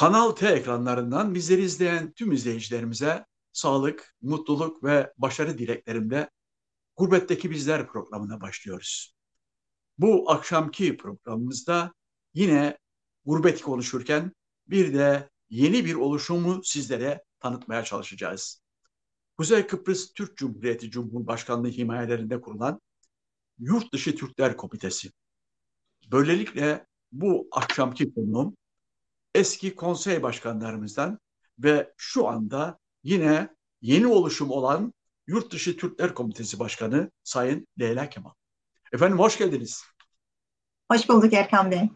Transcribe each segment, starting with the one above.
Kanal T ekranlarından bizleri izleyen tüm izleyicilerimize sağlık, mutluluk ve başarı dileklerimle Gurbetteki Bizler programına başlıyoruz. Bu akşamki programımızda yine gurbet konuşurken bir de yeni bir oluşumu sizlere tanıtmaya çalışacağız. Kuzey Kıbrıs Türk Cumhuriyeti Cumhurbaşkanlığı himayelerinde kurulan Yurt Dışı Türkler Komitesi. Böylelikle bu akşamki konuğum eski konsey başkanlarımızdan ve şu anda yine yeni oluşum olan Yurt Dışı Türkler Komitesi Başkanı Sayın Leyla Kemal. Efendim hoş geldiniz. Hoş bulduk Erkan Bey.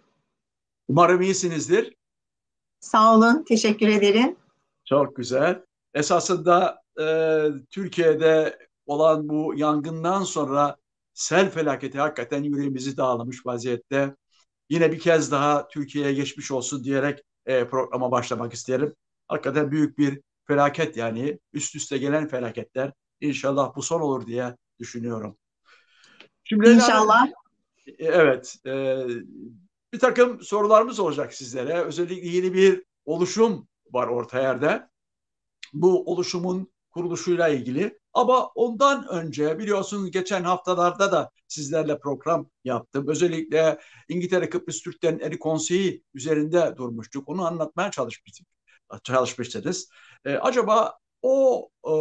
Umarım iyisinizdir. Sağ olun, teşekkür ederim. Çok güzel. Esasında e, Türkiye'de olan bu yangından sonra sel felaketi hakikaten yüreğimizi dağlamış vaziyette. Yine bir kez daha Türkiye'ye geçmiş olsun diyerek e, programa başlamak isterim. Hakikaten büyük bir felaket yani üst üste gelen felaketler. İnşallah bu son olur diye düşünüyorum. Şimdi İnşallah. Evet. E, bir takım sorularımız olacak sizlere. Özellikle yeni bir oluşum var orta yerde. Bu oluşumun kuruluşuyla ilgili. Ama ondan önce biliyorsunuz geçen haftalarda da sizlerle program yaptım. Özellikle İngiltere Kıbrıs Türklerin Eri Konseyi üzerinde durmuştuk. Onu anlatmaya çalışmıştık. Çalışmıştınız. Ee, acaba o e,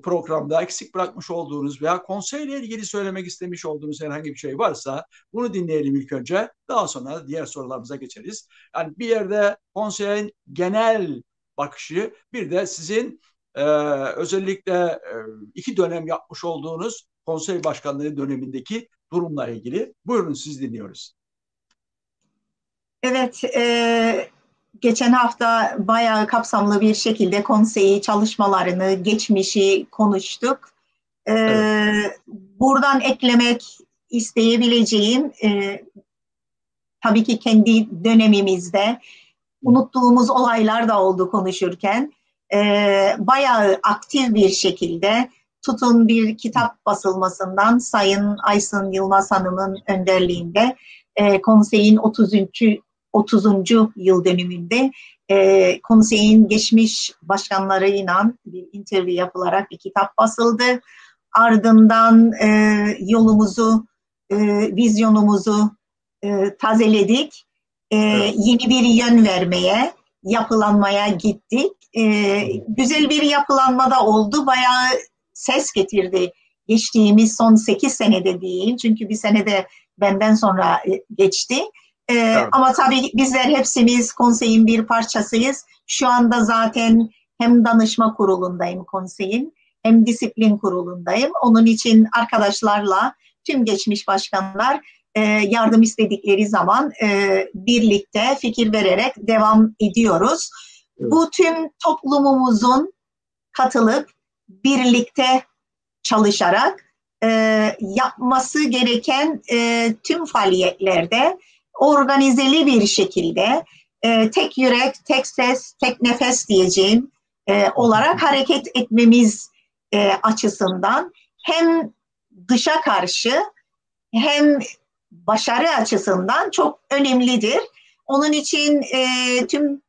programda eksik bırakmış olduğunuz veya konseyle ilgili söylemek istemiş olduğunuz herhangi bir şey varsa bunu dinleyelim ilk önce. Daha sonra diğer sorularımıza geçeriz. Yani bir yerde konseyin genel bakışı bir de sizin e, özellikle e, iki dönem yapmış olduğunuz konsey başkanlığı dönemindeki durumla ilgili. Buyurun siz dinliyoruz. Evet, e, geçen hafta bayağı kapsamlı bir şekilde konseyi çalışmalarını, geçmişi konuştuk. E, evet. Buradan eklemek isteyebileceğim, e, tabii ki kendi dönemimizde unuttuğumuz olaylar da oldu konuşurken e, bayağı aktif bir şekilde tutun bir kitap basılmasından Sayın Aysun Yılmaz Hanım'ın önderliğinde e, konseyin 30. 30. yıl dönümünde e, konseyin geçmiş başkanlarıyla bir interview yapılarak bir kitap basıldı. Ardından e, yolumuzu, e, vizyonumuzu e, tazeledik. E, evet. Yeni bir yön vermeye, yapılanmaya gittik. E, güzel bir yapılanma da oldu. Bayağı ses getirdi geçtiğimiz son 8 senede diyeyim. Çünkü bir senede benden sonra e, geçti. E, evet. Ama tabii bizler hepsimiz konseyin bir parçasıyız. Şu anda zaten hem danışma kurulundayım konseyin hem disiplin kurulundayım. Onun için arkadaşlarla tüm geçmiş başkanlar e, yardım istedikleri zaman e, birlikte fikir vererek devam ediyoruz. Evet. Bu tüm toplumumuzun katılıp birlikte çalışarak e, yapması gereken e, tüm faaliyetlerde organizeli bir şekilde e, tek yürek, tek ses, tek nefes diyeceğim e, olarak hareket etmemiz e, açısından hem dışa karşı hem başarı açısından çok önemlidir. Onun için e, tüm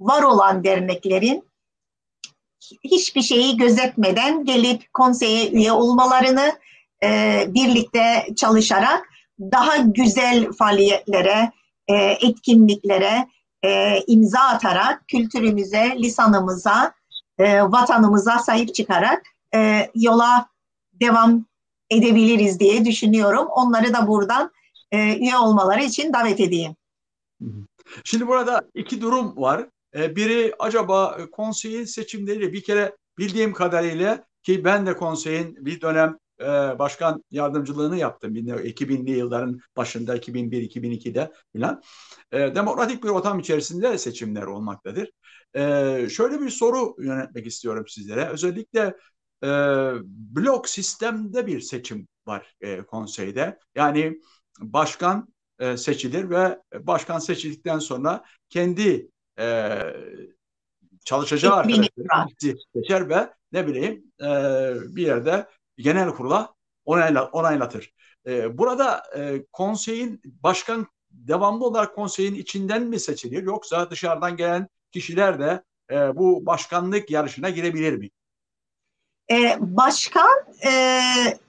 var olan derneklerin hiçbir şeyi gözetmeden gelip konseye üye olmalarını e, birlikte çalışarak daha güzel faaliyetlere, e, etkinliklere e, imza atarak kültürümüze, lisanımıza, e, vatanımıza sahip çıkarak e, yola devam edebiliriz diye düşünüyorum. Onları da buradan e, üye olmaları için davet edeyim. Şimdi burada iki durum var. E, biri acaba e, konseyin seçimleriyle bir kere bildiğim kadarıyla ki ben de konseyin bir dönem e, başkan yardımcılığını yaptım 2000'li yılların başında 2001-2002'de filan. demokratik bir ortam içerisinde seçimler olmaktadır. şöyle bir soru yönetmek istiyorum sizlere. Özellikle blok sistemde bir seçim var konseyde. Yani başkan seçilir ve başkan seçildikten sonra kendi e, çalışacağı arkadaşları seçer ve ne bileyim e, bir yerde genel kurula onayla, onaylatır. E, burada e, konseyin başkan devamlı olarak konseyin içinden mi seçilir yoksa dışarıdan gelen kişiler de e, bu başkanlık yarışına girebilir mi? E, başkan e,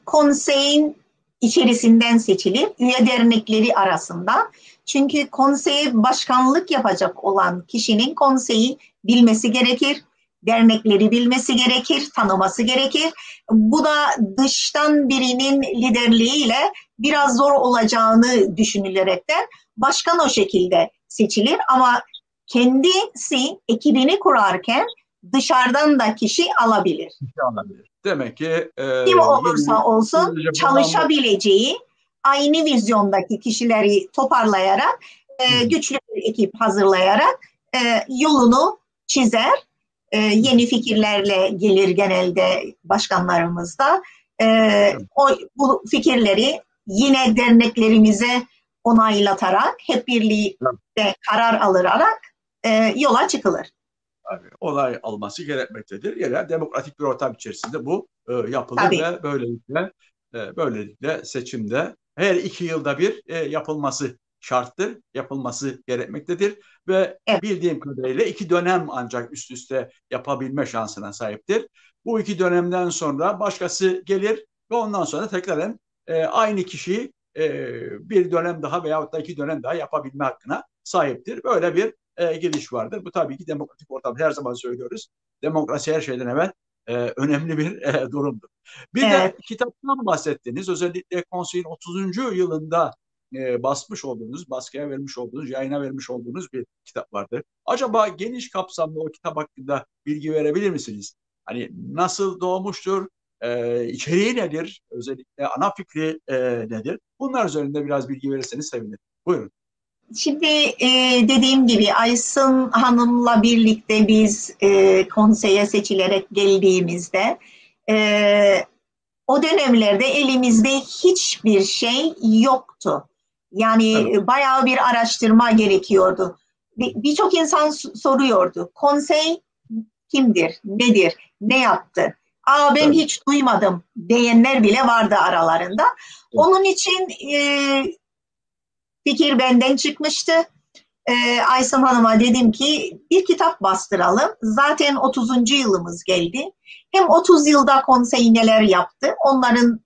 konseyin içerisinden seçilir, üye dernekleri arasında. Çünkü konseye başkanlık yapacak olan kişinin konseyi bilmesi gerekir, dernekleri bilmesi gerekir, tanıması gerekir. Bu da dıştan birinin liderliğiyle biraz zor olacağını düşünülerekten başkan o şekilde seçilir ama kendisi ekibini kurarken dışarıdan da kişi alabilir. Kişi alabilir. Demek ki e, kim olursa yeni, olsun çalışabileceği aynı vizyondaki kişileri toparlayarak e, güçlü bir ekip hazırlayarak e, yolunu çizer. E, yeni fikirlerle gelir genelde başkanlarımızda. E, o bu fikirleri yine derneklerimize onaylatarak hep birlikte karar alırarak e, yola çıkılır. Olay alması gerekmektedir. Yine demokratik bir ortam içerisinde bu e, yapılır Tabii. ve böylelikle e, böylelikle seçimde her iki yılda bir e, yapılması şarttır, yapılması gerekmektedir ve evet. bildiğim kadarıyla iki dönem ancak üst üste yapabilme şansına sahiptir. Bu iki dönemden sonra başkası gelir ve ondan sonra tekrar e, aynı kişiyi e, bir dönem daha veyahut da iki dönem daha yapabilme hakkına sahiptir. Böyle bir e, giriş vardır. Bu tabii ki demokratik ortam. Her zaman söylüyoruz. Demokrasi her şeyden evvel e, önemli bir e, durumdur. Bir evet. de kitaptan bahsettiniz. Özellikle konseyin 30. yılında e, basmış olduğunuz, baskıya vermiş olduğunuz, yayına vermiş olduğunuz bir kitap vardır. Acaba geniş kapsamlı o kitap hakkında bilgi verebilir misiniz? Hani nasıl doğmuştur, e, içeriği nedir, özellikle ana fikri e, nedir? Bunlar üzerinde biraz bilgi verirseniz sevinirim. Buyurun. Şimdi e, dediğim gibi Aysun Hanım'la birlikte biz e, konseye seçilerek geldiğimizde e, o dönemlerde elimizde hiçbir şey yoktu. Yani evet. bayağı bir araştırma gerekiyordu. Birçok bir insan soruyordu. Konsey kimdir, nedir, ne yaptı? Aa ben evet. hiç duymadım diyenler bile vardı aralarında. Evet. Onun için e, fikir benden çıkmıştı. E, Aysel Hanım'a dedim ki bir kitap bastıralım. Zaten 30. yılımız geldi. Hem 30 yılda konsey neler yaptı onların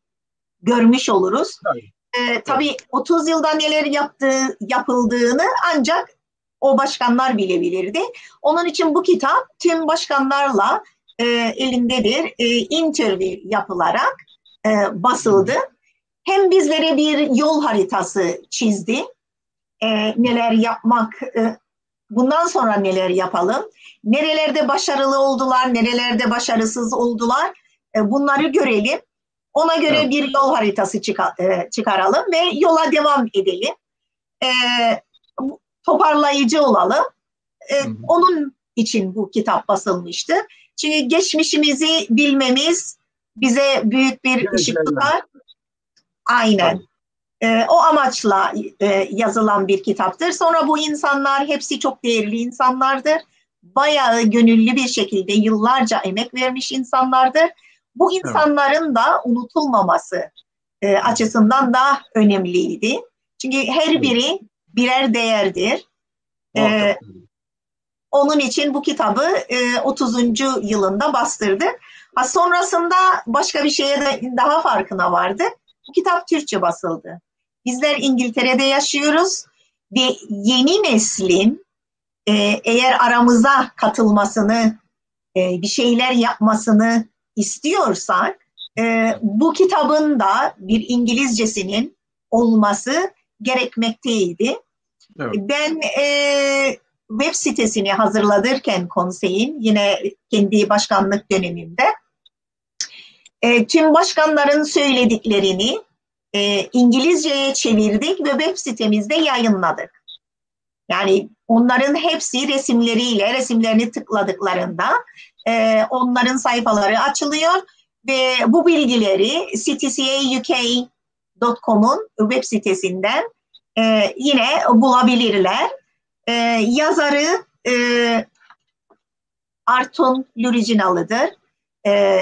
görmüş oluruz. Evet. E, tabii 30 yılda neler yaptığı, yapıldığını ancak o başkanlar bilebilirdi. Onun için bu kitap tüm başkanlarla e, elindedir. E, interview yapılarak e, basıldı. Hem bizlere bir yol haritası çizdi. E, neler yapmak, e, bundan sonra neler yapalım. Nerelerde başarılı oldular, nerelerde başarısız oldular. E, bunları görelim. Ona göre evet. bir yol haritası çıkar, e, çıkaralım ve yola devam edelim. E, toparlayıcı olalım. E, onun için bu kitap basılmıştı. Çünkü geçmişimizi bilmemiz bize büyük bir evet, ışık tutar. Aynen. Ee, o amaçla e, yazılan bir kitaptır. Sonra bu insanlar hepsi çok değerli insanlardır. Bayağı gönüllü bir şekilde yıllarca emek vermiş insanlardır. Bu insanların da unutulmaması e, açısından da önemliydi. Çünkü her biri birer değerdir. Ee, onun için bu kitabı e, 30. yılında bastırdı. Ha, sonrasında başka bir şeye de daha farkına vardı. Bu kitap Türkçe basıldı. Bizler İngiltere'de yaşıyoruz ve yeni neslin e, eğer aramıza katılmasını, e, bir şeyler yapmasını istiyorsak e, bu kitabın da bir İngilizcesinin olması gerekmekteydi. Evet. Ben e, web sitesini hazırladırken konseyin yine kendi başkanlık dönemimde e, tüm başkanların söylediklerini e, İngilizceye çevirdik ve web sitemizde yayınladık. Yani onların hepsi resimleriyle resimlerini tıkladıklarında e, onların sayfaları açılıyor ve bu bilgileri ctcauk.com'un web sitesinden e, yine bulabilirler e, yazarı e, Artun Luricinalı'dır. E,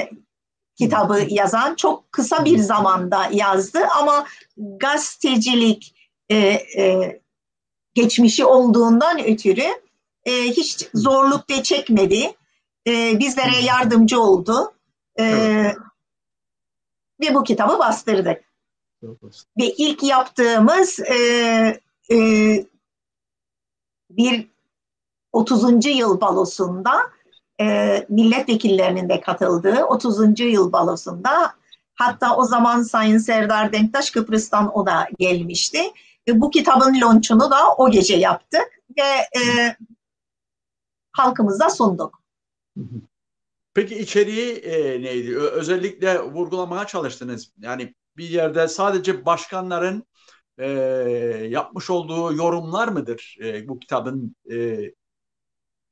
kitabı yazan çok kısa bir zamanda yazdı ama gazetecilik e, e, geçmişi olduğundan ötürü e, hiç zorluk da çekmedi. E, bizlere yardımcı oldu. E, evet. Ve bu kitabı bastırdık. Ve ilk yaptığımız e, e, bir 30. yıl balosunda e, milletvekillerinin de katıldığı 30. yıl balosunda hatta o zaman Sayın Serdar Denktaş Kıbrıs'tan o da gelmişti. Ve bu kitabın lonçunu da o gece yaptık ve e, halkımıza sunduk. Peki içeriği e, neydi? Özellikle vurgulamaya çalıştınız. Yani bir yerde sadece başkanların e, yapmış olduğu yorumlar mıdır e, bu kitabın e,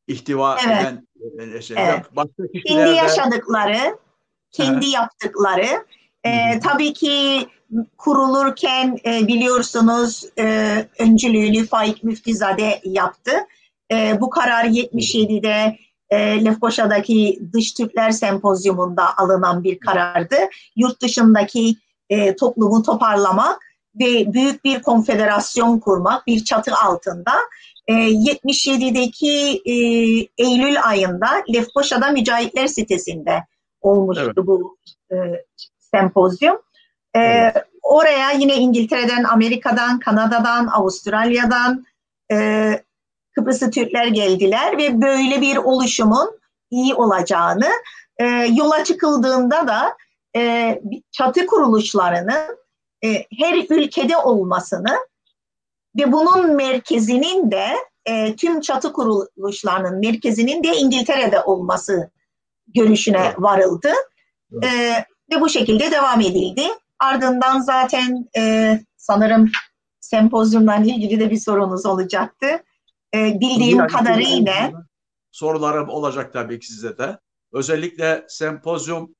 ihtiva evet. eden e, şey? Evet. Başka kendi yaşadıkları, kendi evet. yaptıkları. E, tabii ki kurulurken e, biliyorsunuz e, öncülüğünü Faik Müftizade yaptı. E, bu karar 77'de e, Lefkoşa'daki Dış Türkler Sempozyumunda alınan bir karardı. Yurt dışındaki e, toplumu toparlamak ve büyük bir konfederasyon kurmak bir çatı altında. E, 77'deki e, Eylül ayında Lefkoşa'da Mücahitler sitesinde olmuştu evet. bu e, sempozyum. E, evet. Oraya yine İngiltere'den, Amerika'dan, Kanada'dan, Avustralya'dan e, Kıbrıslı Türkler geldiler ve böyle bir oluşumun iyi olacağını e, yola çıkıldığında da e, çatı kuruluşlarının e, her ülkede olmasını ve bunun merkezinin de e, tüm çatı kuruluşlarının merkezinin de İngiltere'de olması görüşüne varıldı. E, ve bu şekilde devam edildi. Ardından zaten e, sanırım sempozyumla ilgili de bir sorunuz olacaktı. E, bildiğim yani, kadarıyla sorularım olacak tabii ki size de. Özellikle sempozyum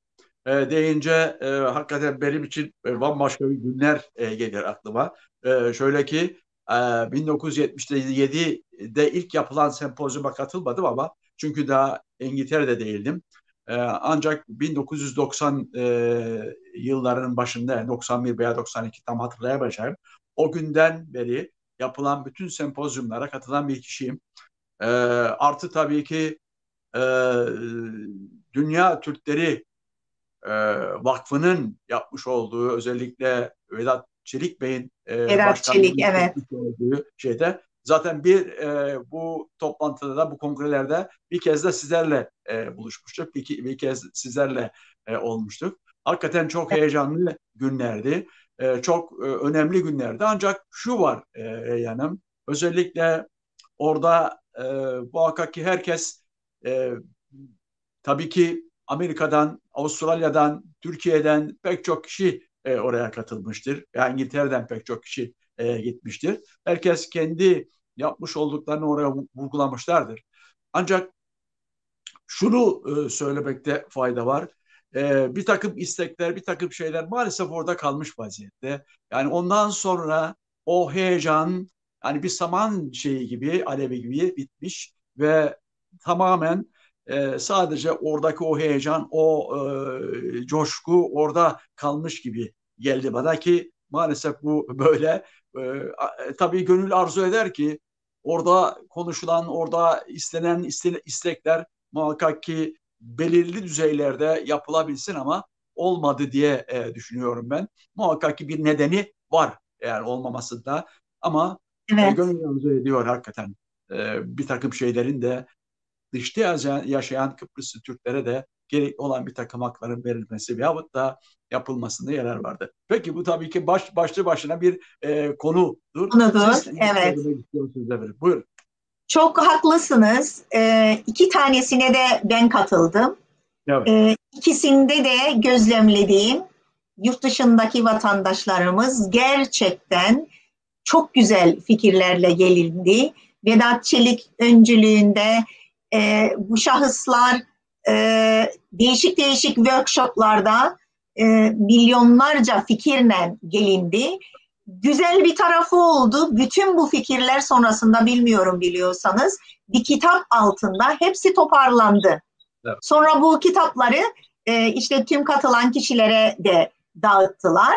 e, deyince e, hakikaten benim için e, bambaşka bir günler e, gelir aklıma. E, şöyle ki e, 1977'de ilk yapılan sempozyuma katılmadım ama çünkü daha İngiltere'de değildim. E, ancak 1990 e, yıllarının başında 91 veya 92 tam hatırlayamayacağım. O günden beri yapılan bütün sempozyumlara katılan bir kişiyim. E, artı tabii ki e, Dünya Türkleri e, Vakfı'nın yapmış olduğu özellikle Vedat Çelik Bey'in e, Çelik, evet. olduğu şeyde zaten bir e, bu toplantıda da bu kongrelerde bir kez de sizlerle e, buluşmuştuk. Bir, bir kez sizlerle e, olmuştuk. Hakikaten çok heyecanlı günlerdi. E, çok e, önemli günlerdi. Ancak şu var e, yanım. Özellikle orada e, muhakkak ki herkes e, tabii ki Amerika'dan, Avustralya'dan, Türkiye'den pek çok kişi e, oraya katılmıştır. Yani İngiltere'den pek çok kişi e, gitmiştir. Herkes kendi yapmış olduklarını oraya vurgulamışlardır. Ancak şunu e, söylemekte fayda var. E, bir takım istekler, bir takım şeyler maalesef orada kalmış vaziyette. Yani ondan sonra o heyecan, yani bir saman şeyi gibi, alevi gibi bitmiş ve tamamen e, sadece oradaki o heyecan, o e, coşku orada kalmış gibi geldi bana ki maalesef bu böyle. E, e, tabii gönül arzu eder ki orada konuşulan, orada istenen istekler muhakkak ki belirli düzeylerde yapılabilsin ama olmadı diye e, düşünüyorum ben. Muhakkak ki bir nedeni var eğer olmamasında ama e, evet. e, gönül arzu ediyor hakikaten e, bir takım şeylerin de dışta yaşayan Kıbrıslı Türklere de gerekli olan bir takım hakların verilmesi veyahut da yapılmasında yarar vardı. Peki bu tabii ki baş, başlı başına bir e, konudur. Konudur, Siz, evet. Buyurun. Çok haklısınız. Ee, iki tanesine de ben katıldım. Evet. Ee, ikisinde de gözlemlediğim yurt dışındaki vatandaşlarımız gerçekten çok güzel fikirlerle gelindi. Vedat Çelik öncülüğünde e, bu şahıslar e, değişik değişik workshoplarda e, milyonlarca fikirle gelindi. Güzel bir tarafı oldu. Bütün bu fikirler sonrasında bilmiyorum biliyorsanız bir kitap altında hepsi toparlandı. Evet. Sonra bu kitapları e, işte tüm katılan kişilere de dağıttılar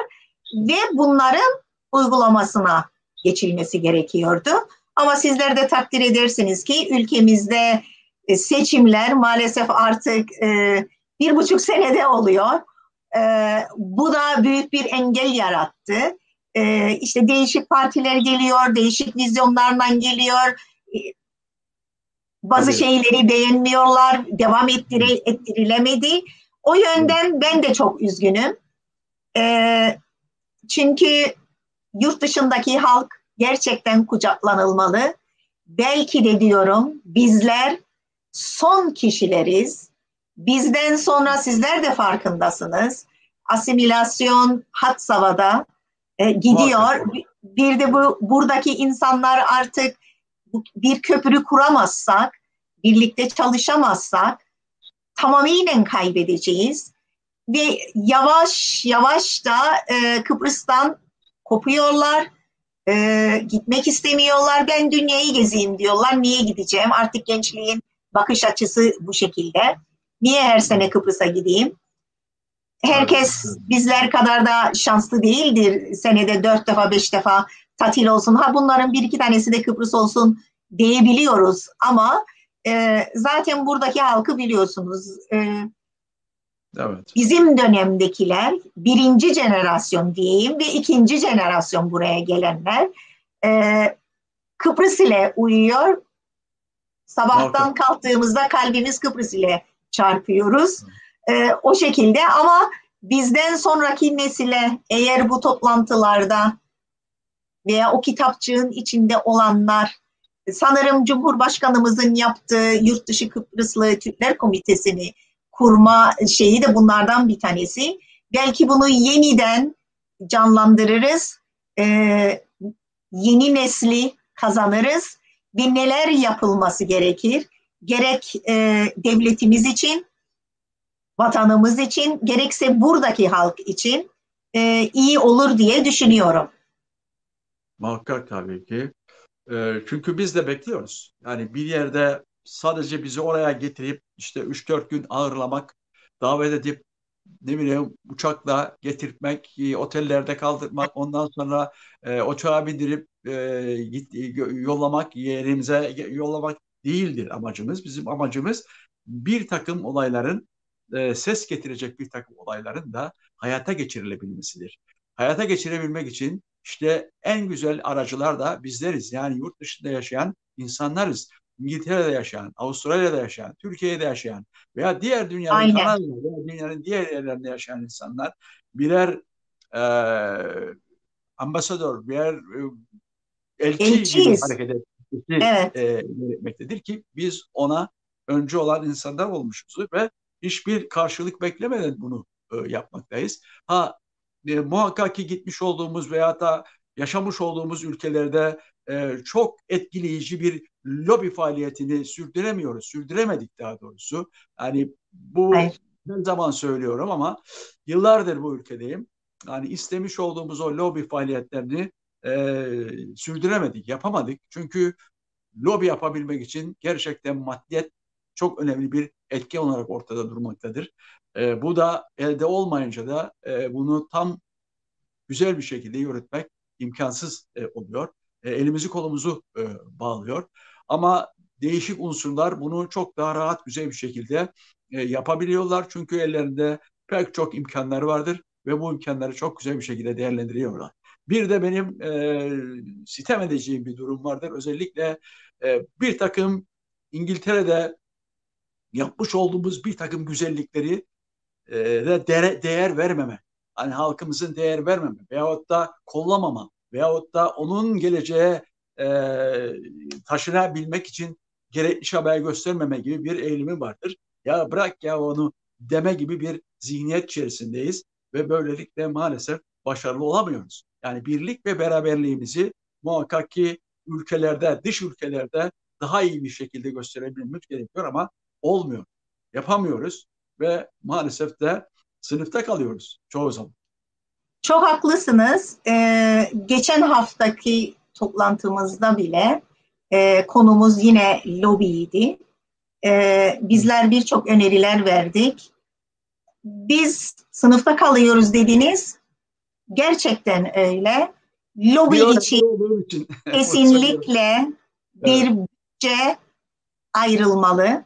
ve bunların uygulamasına geçilmesi gerekiyordu. Ama sizler de takdir edersiniz ki ülkemizde seçimler maalesef artık e, bir buçuk senede oluyor. E, bu da büyük bir engel yarattı. E, işte değişik partiler geliyor, değişik vizyonlarla geliyor. E, bazı evet. şeyleri beğenmiyorlar, devam ettire, ettirilemedi. O yönden ben de çok üzgünüm. E, çünkü yurt dışındaki halk gerçekten kucaklanılmalı. Belki de diyorum bizler son kişileriz. Bizden sonra sizler de farkındasınız. Asimilasyon hat savada e, gidiyor. Bir de bu buradaki insanlar artık bir köprü kuramazsak, birlikte çalışamazsak tamamen kaybedeceğiz. Ve yavaş yavaş da e, Kıbrıs'tan kopuyorlar e, gitmek istemiyorlar. Ben dünyayı gezeyim diyorlar. Niye gideceğim? Artık gençliğin bakış açısı bu şekilde. Niye her sene Kıbrıs'a gideyim? Herkes bizler kadar da şanslı değildir. Senede dört defa, beş defa tatil olsun. Ha bunların bir iki tanesi de Kıbrıs olsun diyebiliyoruz. Ama e, zaten buradaki halkı biliyorsunuz. E, Evet. Bizim dönemdekiler birinci jenerasyon diyeyim ve ikinci jenerasyon buraya gelenler e, Kıbrıs ile uyuyor. Sabahtan Muhakkak. kalktığımızda kalbimiz Kıbrıs ile çarpıyoruz. E, o şekilde ama bizden sonraki nesile eğer bu toplantılarda veya o kitapçığın içinde olanlar sanırım Cumhurbaşkanımızın yaptığı Yurt Dışı Kıbrıslı Türkler Komitesi'ni kurma şeyi de bunlardan bir tanesi. Belki bunu yeniden canlandırırız. E, yeni nesli kazanırız ve neler yapılması gerekir? Gerek e, devletimiz için, vatanımız için, gerekse buradaki halk için e, iyi olur diye düşünüyorum. Muhakkak tabii ki. E, çünkü biz de bekliyoruz. Yani bir yerde sadece bizi oraya getirip işte 3-4 gün ağırlamak, davet edip ne bileyim uçakla getirmek, e, otellerde kaldırmak, ondan sonra e, uçağa bindirip e, git, yollamak, yerimize yollamak değildir amacımız. Bizim amacımız bir takım olayların e, ses getirecek bir takım olayların da hayata geçirilebilmesidir. Hayata geçirebilmek için işte en güzel aracılar da bizleriz. Yani yurt dışında yaşayan insanlarız. İngiltere'de yaşayan, Avustralya'da yaşayan, Türkiye'de yaşayan veya diğer dünyanın Kanada'da veya dünyanın diğer yerlerinde yaşayan insanlar birer e, ambasador, birer e, elçi Elçiyiz. gibi hareket etmesi evet. e, ki biz ona önce olan insanlar olmuşuz ve hiçbir karşılık beklemeden bunu e, yapmaktayız. Ha e, muhakkak ki gitmiş olduğumuz veya da yaşamış olduğumuz ülkelerde e, çok etkileyici bir lobi faaliyetini sürdüremiyoruz. Sürdüremedik daha doğrusu. Yani bu Hayır. zaman söylüyorum ama yıllardır bu ülkedeyim. Yani istemiş olduğumuz o lobi faaliyetlerini e, sürdüremedik, yapamadık. Çünkü lobi yapabilmek için gerçekten maddiyet çok önemli bir etki olarak ortada durmaktadır. E, bu da elde olmayınca da e, bunu tam güzel bir şekilde yürütmek imkansız e, oluyor. E, elimizi kolumuzu e, bağlıyor. Ama değişik unsurlar bunu çok daha rahat, güzel bir şekilde e, yapabiliyorlar. Çünkü ellerinde pek çok imkanları vardır ve bu imkanları çok güzel bir şekilde değerlendiriyorlar. Bir de benim e, sitem edeceğim bir durum vardır. Özellikle e, bir takım İngiltere'de yapmış olduğumuz bir takım güzellikleri e, de değer, değer vermeme. Hani halkımızın değer vermeme veyahut da kollamama veyahut da onun geleceğe e, taşınabilmek için gerekli çabaya göstermeme gibi bir eğilimi vardır. Ya bırak ya onu deme gibi bir zihniyet içerisindeyiz ve böylelikle maalesef başarılı olamıyoruz. Yani birlik ve beraberliğimizi muhakkak ki ülkelerde, dış ülkelerde daha iyi bir şekilde gösterebilmek gerekiyor ama olmuyor. Yapamıyoruz ve maalesef de sınıfta kalıyoruz çoğu zaman. Çok haklısınız. Ee, geçen haftaki toplantımızda bile e, konumuz yine lobiydi. E, bizler birçok öneriler verdik. Biz sınıfta kalıyoruz dediniz. Gerçekten öyle. Lobi için, için kesinlikle bir bütçe ayrılmalı.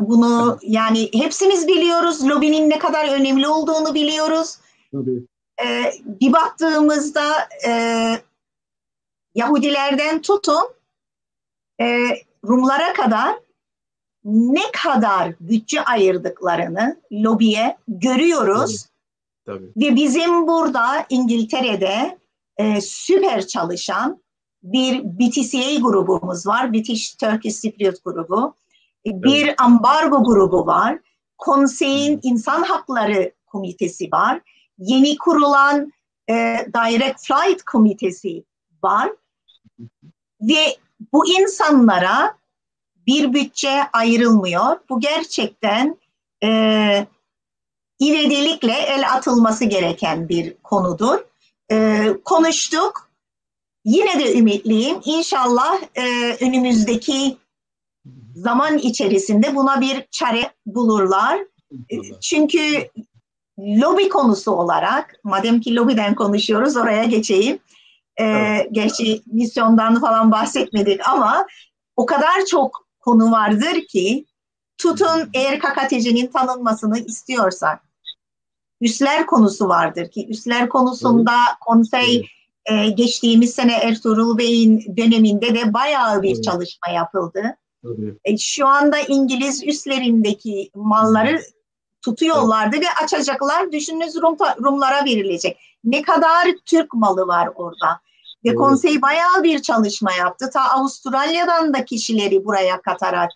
Bunu yani hepsimiz biliyoruz. Lobinin ne kadar önemli olduğunu biliyoruz. Tabii. Ee, bir baktığımızda e, Yahudilerden tutun e, Rumlara kadar ne kadar bütçe ayırdıklarını lobiye görüyoruz. Tabii. Tabii. Ve bizim burada İngiltere'de e, süper çalışan bir BTCA grubumuz var. British Turkish Cypriot grubu. E, bir evet. ambargo grubu var. Konseyin İnsan Hakları Komitesi var. Yeni kurulan e, Direct Flight Komitesi var. Ve bu insanlara bir bütçe ayrılmıyor. Bu gerçekten e, ivedilikle el atılması gereken bir konudur. E, konuştuk. Yine de ümitliyim. İnşallah e, önümüzdeki zaman içerisinde buna bir çare bulurlar. E, çünkü lobi konusu olarak, madem ki lobiden konuşuyoruz oraya geçeyim. Ee, evet. Gerçi misyondan falan bahsetmedik ama o kadar çok konu vardır ki tutun eğer KKTC'nin tanınmasını istiyorsak üsler konusu vardır ki üsler konusunda evet. konsey evet. e, geçtiğimiz sene Ertuğrul Bey'in döneminde de bayağı bir evet. çalışma yapıldı. E, şu anda İngiliz üslerindeki malları tutuyorlardı evet. ve açacaklar. Düşününüz Rum, Rumlara verilecek. Ne kadar Türk malı var orada. Ve evet. konsey bayağı bir çalışma yaptı. Ta Avustralya'dan da kişileri buraya katarak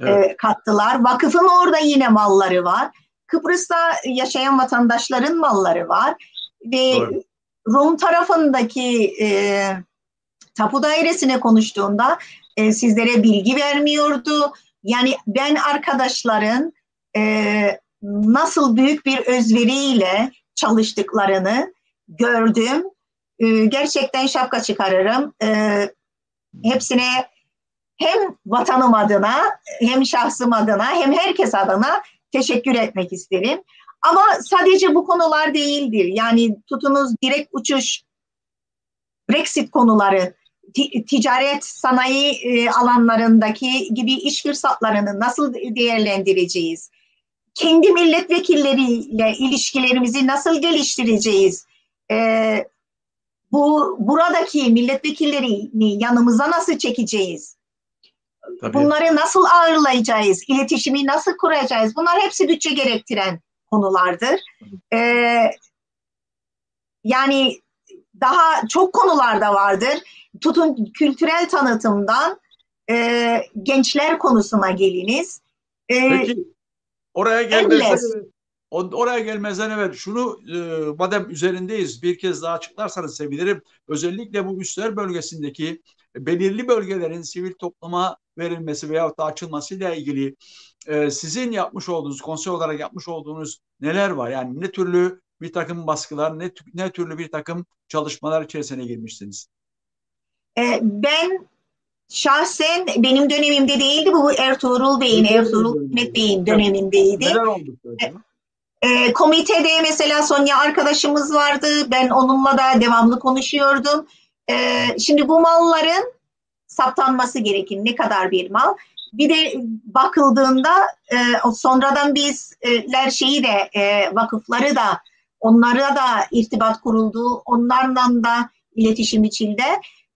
evet. e, kattılar. Vakıfın orada yine malları var. Kıbrıs'ta yaşayan vatandaşların malları var. Ve Doğru. Rum tarafındaki e, tapu dairesine konuştuğunda e, sizlere bilgi vermiyordu. Yani ben arkadaşların e, nasıl büyük bir özveriyle çalıştıklarını gördüm. E, gerçekten şapka çıkarırım. E, hepsine hem vatanım adına hem şahsım adına hem herkes adına teşekkür etmek isterim. Ama sadece bu konular değildir. Yani tutunuz direkt uçuş, Brexit konuları, ticaret, sanayi e, alanlarındaki gibi iş fırsatlarını nasıl değerlendireceğiz? Kendi milletvekilleriyle ilişkilerimizi nasıl geliştireceğiz? E, bu buradaki milletvekillerini yanımıza nasıl çekeceğiz? Tabii. Bunları nasıl ağırlayacağız? İletişimi nasıl kuracağız? Bunlar hepsi bütçe gerektiren konulardır. Ee, yani daha çok konularda vardır tutun kültürel tanıtımdan e, gençler konusuna geliniz. E, Peki oraya gelmezden oraya gelmezden evet şunu e, madem üzerindeyiz bir kez daha açıklarsanız sevinirim. Özellikle bu üstler bölgesindeki belirli bölgelerin sivil topluma verilmesi veyahut da açılmasıyla ilgili e, sizin yapmış olduğunuz, konsey olarak yapmış olduğunuz neler var? Yani ne türlü bir takım baskılar, ne, ne türlü bir takım çalışmalar içerisine girmişsiniz? E, ben şahsen benim dönemimde değildi bu Ertuğrul Bey'in, Ertuğrul Hikmet Bey'in dönemindeydi. Neler oldu? E, e, komitede mesela Sonya arkadaşımız vardı. Ben onunla da devamlı konuşuyordum. E, şimdi bu malların saptanması gerekir. Ne kadar bir mal? Bir de bakıldığında e, sonradan bizler şeyi de e, vakıfları da onlara da irtibat kuruldu. Onlarla da iletişim içinde.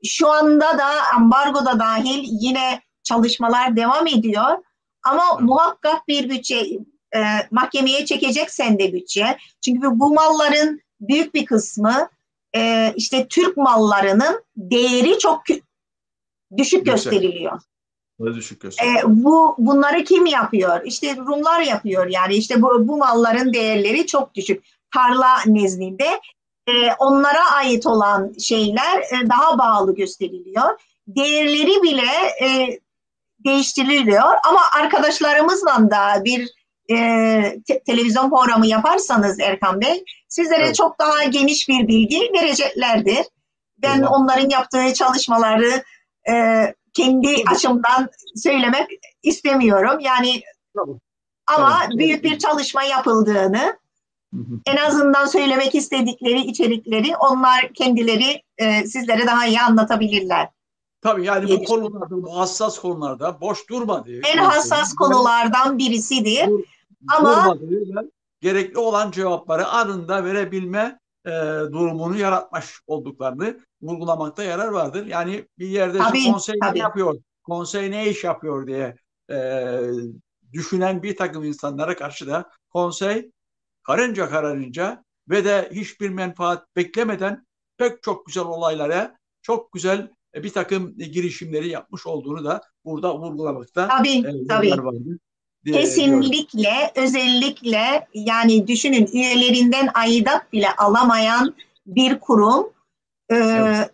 Şu anda da ambargo da dahil yine çalışmalar devam ediyor. Ama muhakkak bir bütçe e, mahkemeye çekeceksen de bütçe. Çünkü bu malların büyük bir kısmı e, işte Türk mallarının değeri çok düşük gösteriliyor. düşük gösteriliyor. E, bu bunları kim yapıyor? İşte Rumlar yapıyor yani işte bu, bu malların değerleri çok düşük. Tarla nezdinde e, onlara ait olan şeyler e, daha bağlı gösteriliyor. Değerleri bile e, değiştiriliyor ama arkadaşlarımızla da bir e, te- televizyon programı yaparsanız Erkan Bey sizlere evet. çok daha geniş bir bilgi vereceklerdir. Ben evet. onların yaptığı çalışmaları kendi açımdan söylemek istemiyorum. Yani ama büyük bir çalışma yapıldığını en azından söylemek istedikleri içerikleri onlar kendileri e, sizlere daha iyi anlatabilirler. Tabii yani bu konularda, bu hassas konularda boş durmadı. En hassas konulardan birisidir. Dur, Ama durmadı. gerekli olan cevapları anında verebilme e, durumunu yaratmış olduklarını vurgulamakta yarar vardır. Yani bir yerde tabii, konsey tabii. ne yapıyor, konsey ne iş yapıyor diye e, düşünen bir takım insanlara karşı da konsey karınca kararınca ve de hiçbir menfaat beklemeden pek çok güzel olaylara çok güzel e, bir takım girişimleri yapmış olduğunu da burada vurgulamakta tabii, e, tabii. vardı. Kesinlikle diyorum. özellikle yani düşünün üyelerinden aidat bile alamayan bir kurum e, evet.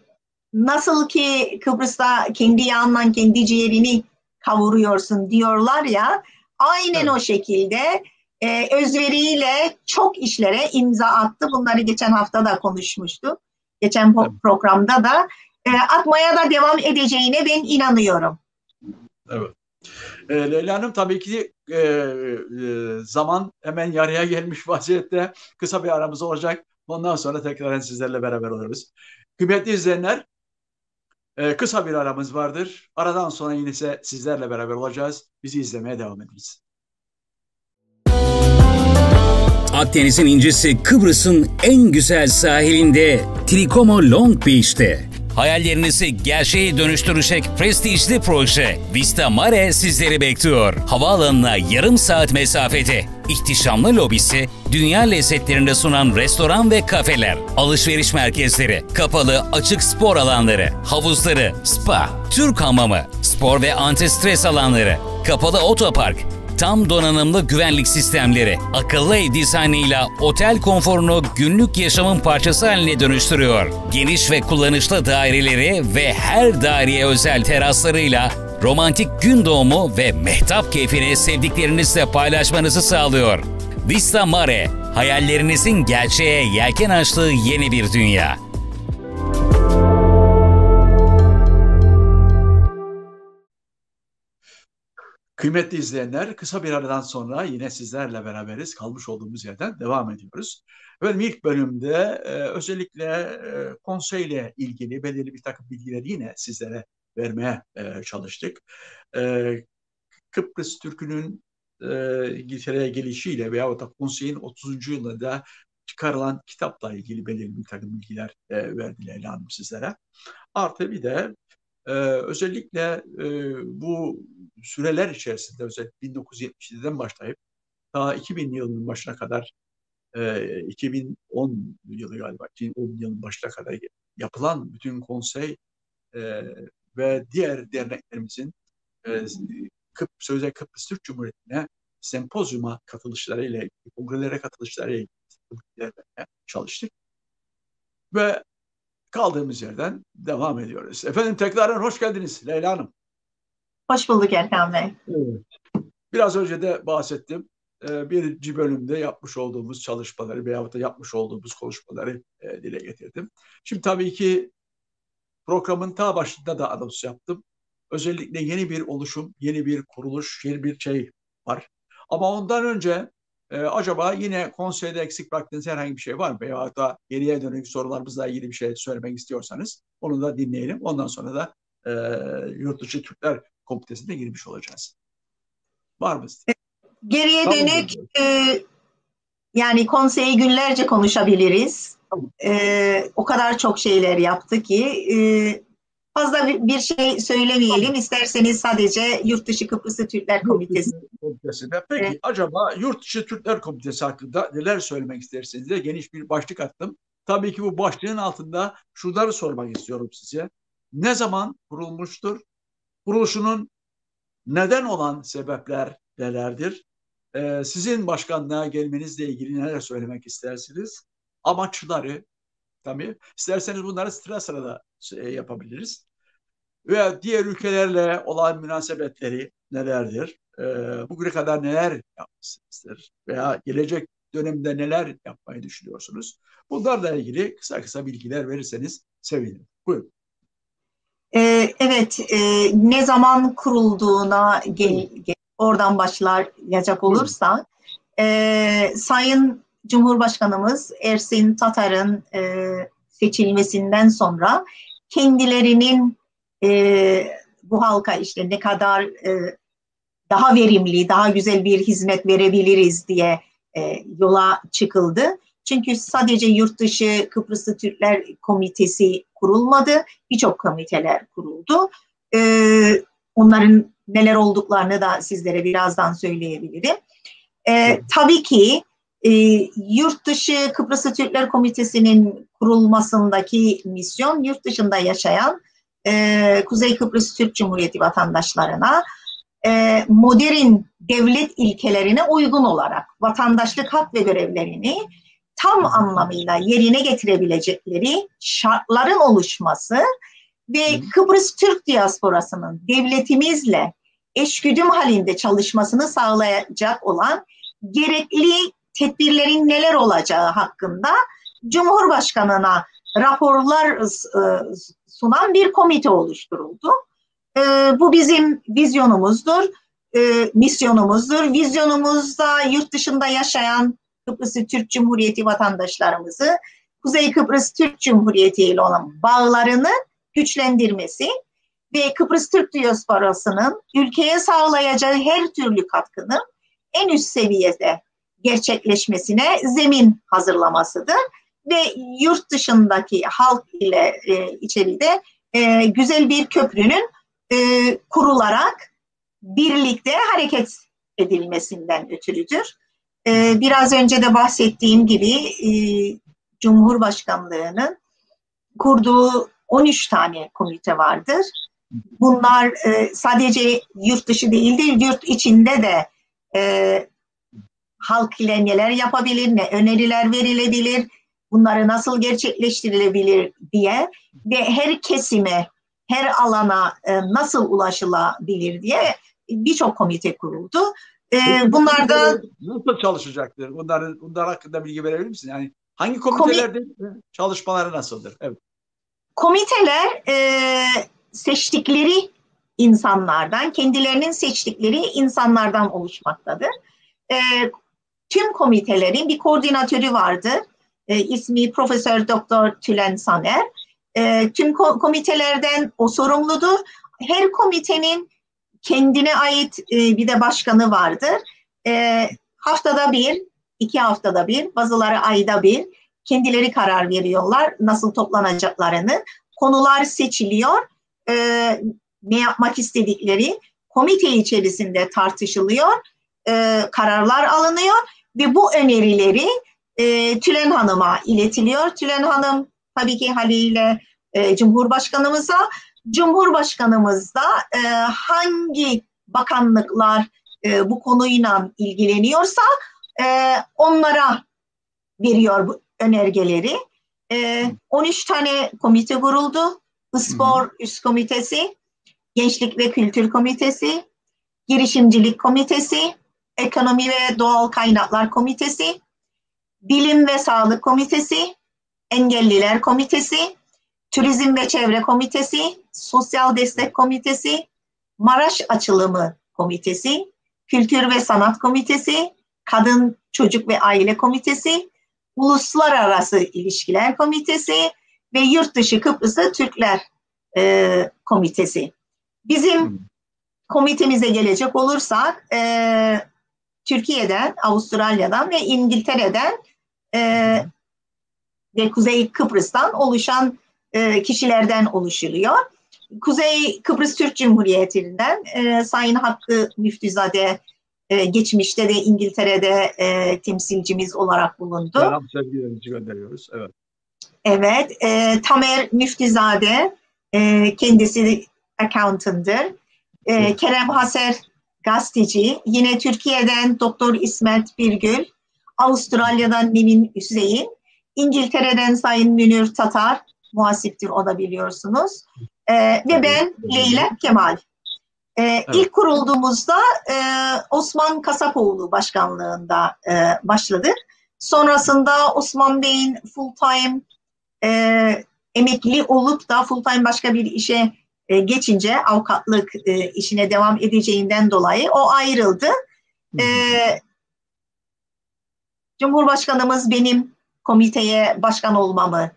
nasıl ki Kıbrıs'ta kendi yağından kendi ciğerini kavuruyorsun diyorlar ya aynen evet. o şekilde e, özveriyle çok işlere imza attı. Bunları geçen hafta da konuşmuştuk. Geçen evet. programda da e, atmaya da devam edeceğine ben inanıyorum. Evet. E, Leyla Hanım tabii ki e, e, zaman hemen yarıya gelmiş vaziyette. Kısa bir aramız olacak. Ondan sonra tekrar sizlerle beraber oluruz. Kıymetli izleyenler, e, kısa bir aramız vardır. Aradan sonra yine sizlerle beraber olacağız. Bizi izlemeye devam ediniz. Akdeniz'in incisi Kıbrıs'ın en güzel sahilinde Trikomo Long Beach'te. Hayallerinizi gerçeğe dönüştürecek prestijli proje Vista Mare sizleri bekliyor. Havaalanına yarım saat mesafede. İhtişamlı lobisi, dünya lezzetlerini sunan restoran ve kafeler, alışveriş merkezleri, kapalı açık spor alanları, havuzları, spa, Türk hamamı, spor ve anti-stres alanları, kapalı otopark, tam donanımlı güvenlik sistemleri, akıllı ev dizaynıyla otel konforunu günlük yaşamın parçası haline dönüştürüyor. Geniş ve kullanışlı daireleri ve her daireye özel teraslarıyla romantik gün doğumu ve mehtap keyfini sevdiklerinizle paylaşmanızı sağlıyor. Vista Mare, hayallerinizin gerçeğe yelken açtığı yeni bir dünya. Kıymetli izleyenler kısa bir aradan sonra yine sizlerle beraberiz. Kalmış olduğumuz yerden devam ediyoruz. Efendim ilk bölümde e, özellikle e, konseyle ilgili belirli bir takım bilgileri yine sizlere vermeye e, çalıştık. E, Kıbrıs Türk'ünün e, İngiltere'ye gelişiyle veya da konseyin 30. yılında çıkarılan kitapla ilgili belirli bir takım bilgiler e, verdi Leyla Hanım sizlere. Artı bir de e, özellikle e, bu süreler içerisinde özellikle 1977'den başlayıp daha 2000 yılının başına kadar e, 2010 yılı galiba 2010 yılının başına kadar yapılan bütün konsey e, ve diğer derneklerimizin e, Kıp, Sözde Kıbrıs Türk Cumhuriyeti'ne sempozyuma katılışlarıyla, kongrelere katılışlarıyla çalıştık. Ve kaldığımız yerden devam ediyoruz. Efendim tekrardan hoş geldiniz Leyla Hanım. Hoş bulduk Erkan Bey. Evet. Biraz önce de bahsettim. Ee, birinci bölümde yapmış olduğumuz çalışmaları veyahut da yapmış olduğumuz konuşmaları e, dile getirdim. Şimdi tabii ki programın ta başında da anons yaptım. Özellikle yeni bir oluşum, yeni bir kuruluş, yeni bir şey var. Ama ondan önce e, acaba yine konseyde eksik bıraktığınız herhangi bir şey var mı? Veyahut da geriye dönük sorularımızla ilgili bir şey söylemek istiyorsanız onu da dinleyelim. Ondan sonra da e, Yurt Dışı Türkler Komitesi'ne girmiş olacağız. Var mı? Geriye tamam. dönük e, yani konseyi günlerce konuşabiliriz. Tamam. E, o kadar çok şeyler yaptı ki e, fazla bir şey söylemeyelim. İsterseniz sadece Yurt Dışı Kıbrıs'ı Türkler Komitesi. Komitesi'nde. Peki evet. acaba Yurt Dışı Türkler Komitesi hakkında neler söylemek isterseniz de geniş bir başlık attım. Tabii ki bu başlığın altında şunları sormak istiyorum size. Ne zaman kurulmuştur? Kuruluşunun neden olan sebepler nelerdir? Ee, sizin başkanlığa gelmenizle ilgili neler söylemek istersiniz? Amaçları tabii. İsterseniz bunları sıra sırada şey yapabiliriz. Ve diğer ülkelerle olan münasebetleri nelerdir? Ee, bugüne kadar neler yapmışsınızdır? Veya gelecek dönemde neler yapmayı düşünüyorsunuz? Bunlarla ilgili kısa kısa bilgiler verirseniz sevinirim. Buyurun. Ee, evet, e, ne zaman kurulduğuna gel, gel, oradan başlayacak olursa, e, Sayın Cumhurbaşkanımız Ersin Tatar'ın e, seçilmesinden sonra kendilerinin e, bu halka işte ne kadar e, daha verimli, daha güzel bir hizmet verebiliriz diye e, yola çıkıldı. Çünkü sadece yurt dışı Kıbrıslı Türkler Komitesi kurulmadı, birçok komiteler kuruldu. E, onların neler olduklarını da sizlere birazdan söyleyebilirim. E, tabii ki e, yurt dışı Kıbrıslı Türkler Komitesi'nin kurulmasındaki misyon yurt dışında yaşayan e, Kuzey Kıbrıs Türk Cumhuriyeti vatandaşlarına e, modern devlet ilkelerine uygun olarak vatandaşlık hak ve görevlerini tam anlamıyla yerine getirebilecekleri şartların oluşması ve Kıbrıs Türk diasporasının devletimizle eşgüdüm halinde çalışmasını sağlayacak olan gerekli tedbirlerin neler olacağı hakkında Cumhurbaşkanına raporlar e, sunan bir komite oluşturuldu. E, bu bizim vizyonumuzdur, e, misyonumuzdur. Vizyonumuzda yurt dışında yaşayan Kıbrıs Türk Cumhuriyeti vatandaşlarımızı Kuzey Kıbrıs Türk Cumhuriyeti ile olan bağlarını güçlendirmesi ve Kıbrıs Türk diasporasının ülkeye sağlayacağı her türlü katkının en üst seviyede gerçekleşmesine zemin hazırlamasıdır ve yurt dışındaki halk ile e, içeride e, güzel bir köprünün e, kurularak birlikte hareket edilmesinden ötürüdür. E, biraz önce de bahsettiğim gibi e, Cumhurbaşkanlığının kurduğu 13 tane komite vardır. Bunlar e, sadece yurt dışı değildir, yurt içinde de e, halk ile neler yapabilir, ne öneriler verilebilir, bunları nasıl gerçekleştirilebilir diye ve her kesime, her alana e, nasıl ulaşılabilir diye birçok komite kuruldu. E, bunlar da nasıl çalışacaktır? Bunların bunlar hakkında bilgi verebilir misin? Yani hangi komitelerde Komi çalışmaları nasıldır? Evet. Komiteler e, seçtikleri insanlardan, kendilerinin seçtikleri insanlardan oluşmaktadır. E, tüm komitelerin bir koordinatörü vardır. E, ismi Profesör Doktor Tülen Saner. E, tüm ko- komitelerden o sorumludur. Her komitenin kendine ait e, bir de başkanı vardır. E, haftada bir, iki haftada bir, bazıları ayda bir kendileri karar veriyorlar nasıl toplanacaklarını. Konular seçiliyor. E, ne yapmak istedikleri komite içerisinde tartışılıyor. E, kararlar alınıyor ve bu önerileri e, Tülen Hanım'a iletiliyor. Tülen Hanım tabii ki haliyle e, Cumhurbaşkanımıza, Cumhurbaşkanımız da e, hangi bakanlıklar e, bu konuyla ilgileniyorsa e, onlara veriyor bu önergeleri. E, 13 tane komite kuruldu. Spor Üst Komitesi, Gençlik ve Kültür Komitesi, Girişimcilik Komitesi, Ekonomi ve Doğal Kaynaklar Komitesi, Bilim ve Sağlık Komitesi, Engelliler Komitesi, Turizm ve Çevre Komitesi, Sosyal Destek Komitesi, Maraş Açılımı Komitesi, Kültür ve Sanat Komitesi, Kadın, Çocuk ve Aile Komitesi, Uluslararası İlişkiler Komitesi ve Yurt Dışı Kıbrıs'ı Türkler e, Komitesi. Bizim komitemize gelecek olursak e, Türkiye'den, Avustralya'dan ve İngiltere'den e, ve Kuzey Kıbrıs'tan oluşan e, kişilerden oluşuluyor. Kuzey Kıbrıs Türk Cumhuriyeti'nden e, Sayın Hakkı Müftüzade e, geçmişte de İngiltere'de e, temsilcimiz olarak bulundu. Selam sevgilerimizi gönderiyoruz. Evet. Evet. E, Tamer Müftüzade e, kendisi accountant'dır. E, Kerem Haser gazeteci. Yine Türkiye'den Doktor İsmet Birgül. Avustralya'dan Nevin Hüseyin. İngiltere'den Sayın Münir Tatar. Muhasiptir o da biliyorsunuz. E, ve ben Leyla Kemal. E, evet. İlk kurulduğumuzda e, Osman Kasapoğlu başkanlığında e, başladık. Sonrasında Osman Bey'in full time e, emekli olup da full time başka bir işe e, geçince avukatlık e, işine devam edeceğinden dolayı o ayrıldı. E, Cumhurbaşkanımız benim komiteye başkan olmamı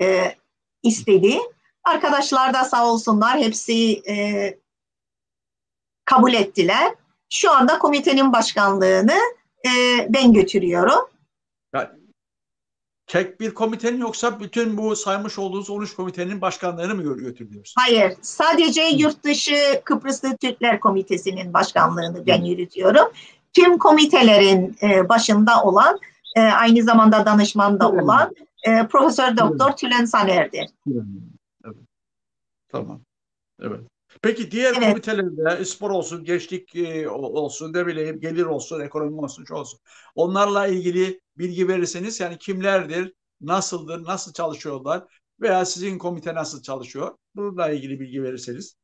e, istedi. Arkadaşlar da sağ olsunlar hepsi e, kabul ettiler. Şu anda komitenin başkanlığını e, ben götürüyorum. Tek bir komitenin yoksa bütün bu saymış olduğunuz 13 komitenin başkanlığını mı götürüyorsunuz? Hayır, sadece yurt dışı Kıbrıslı Türkler Komitesi'nin başkanlığını ben yürütüyorum. Tüm komitelerin e, başında olan, e, aynı zamanda danışman da olan e, Profesör Doktor Tülen Saner'dir. Evet. Tamam. Evet. Peki diğer evet. komitelerde spor olsun, gençlik e, olsun, ne bileyim gelir olsun, ekonomi olsun, şu olsun. Onlarla ilgili bilgi verirseniz yani kimlerdir, nasıldır, nasıl çalışıyorlar veya sizin komite nasıl çalışıyor? Bununla ilgili bilgi verirseniz.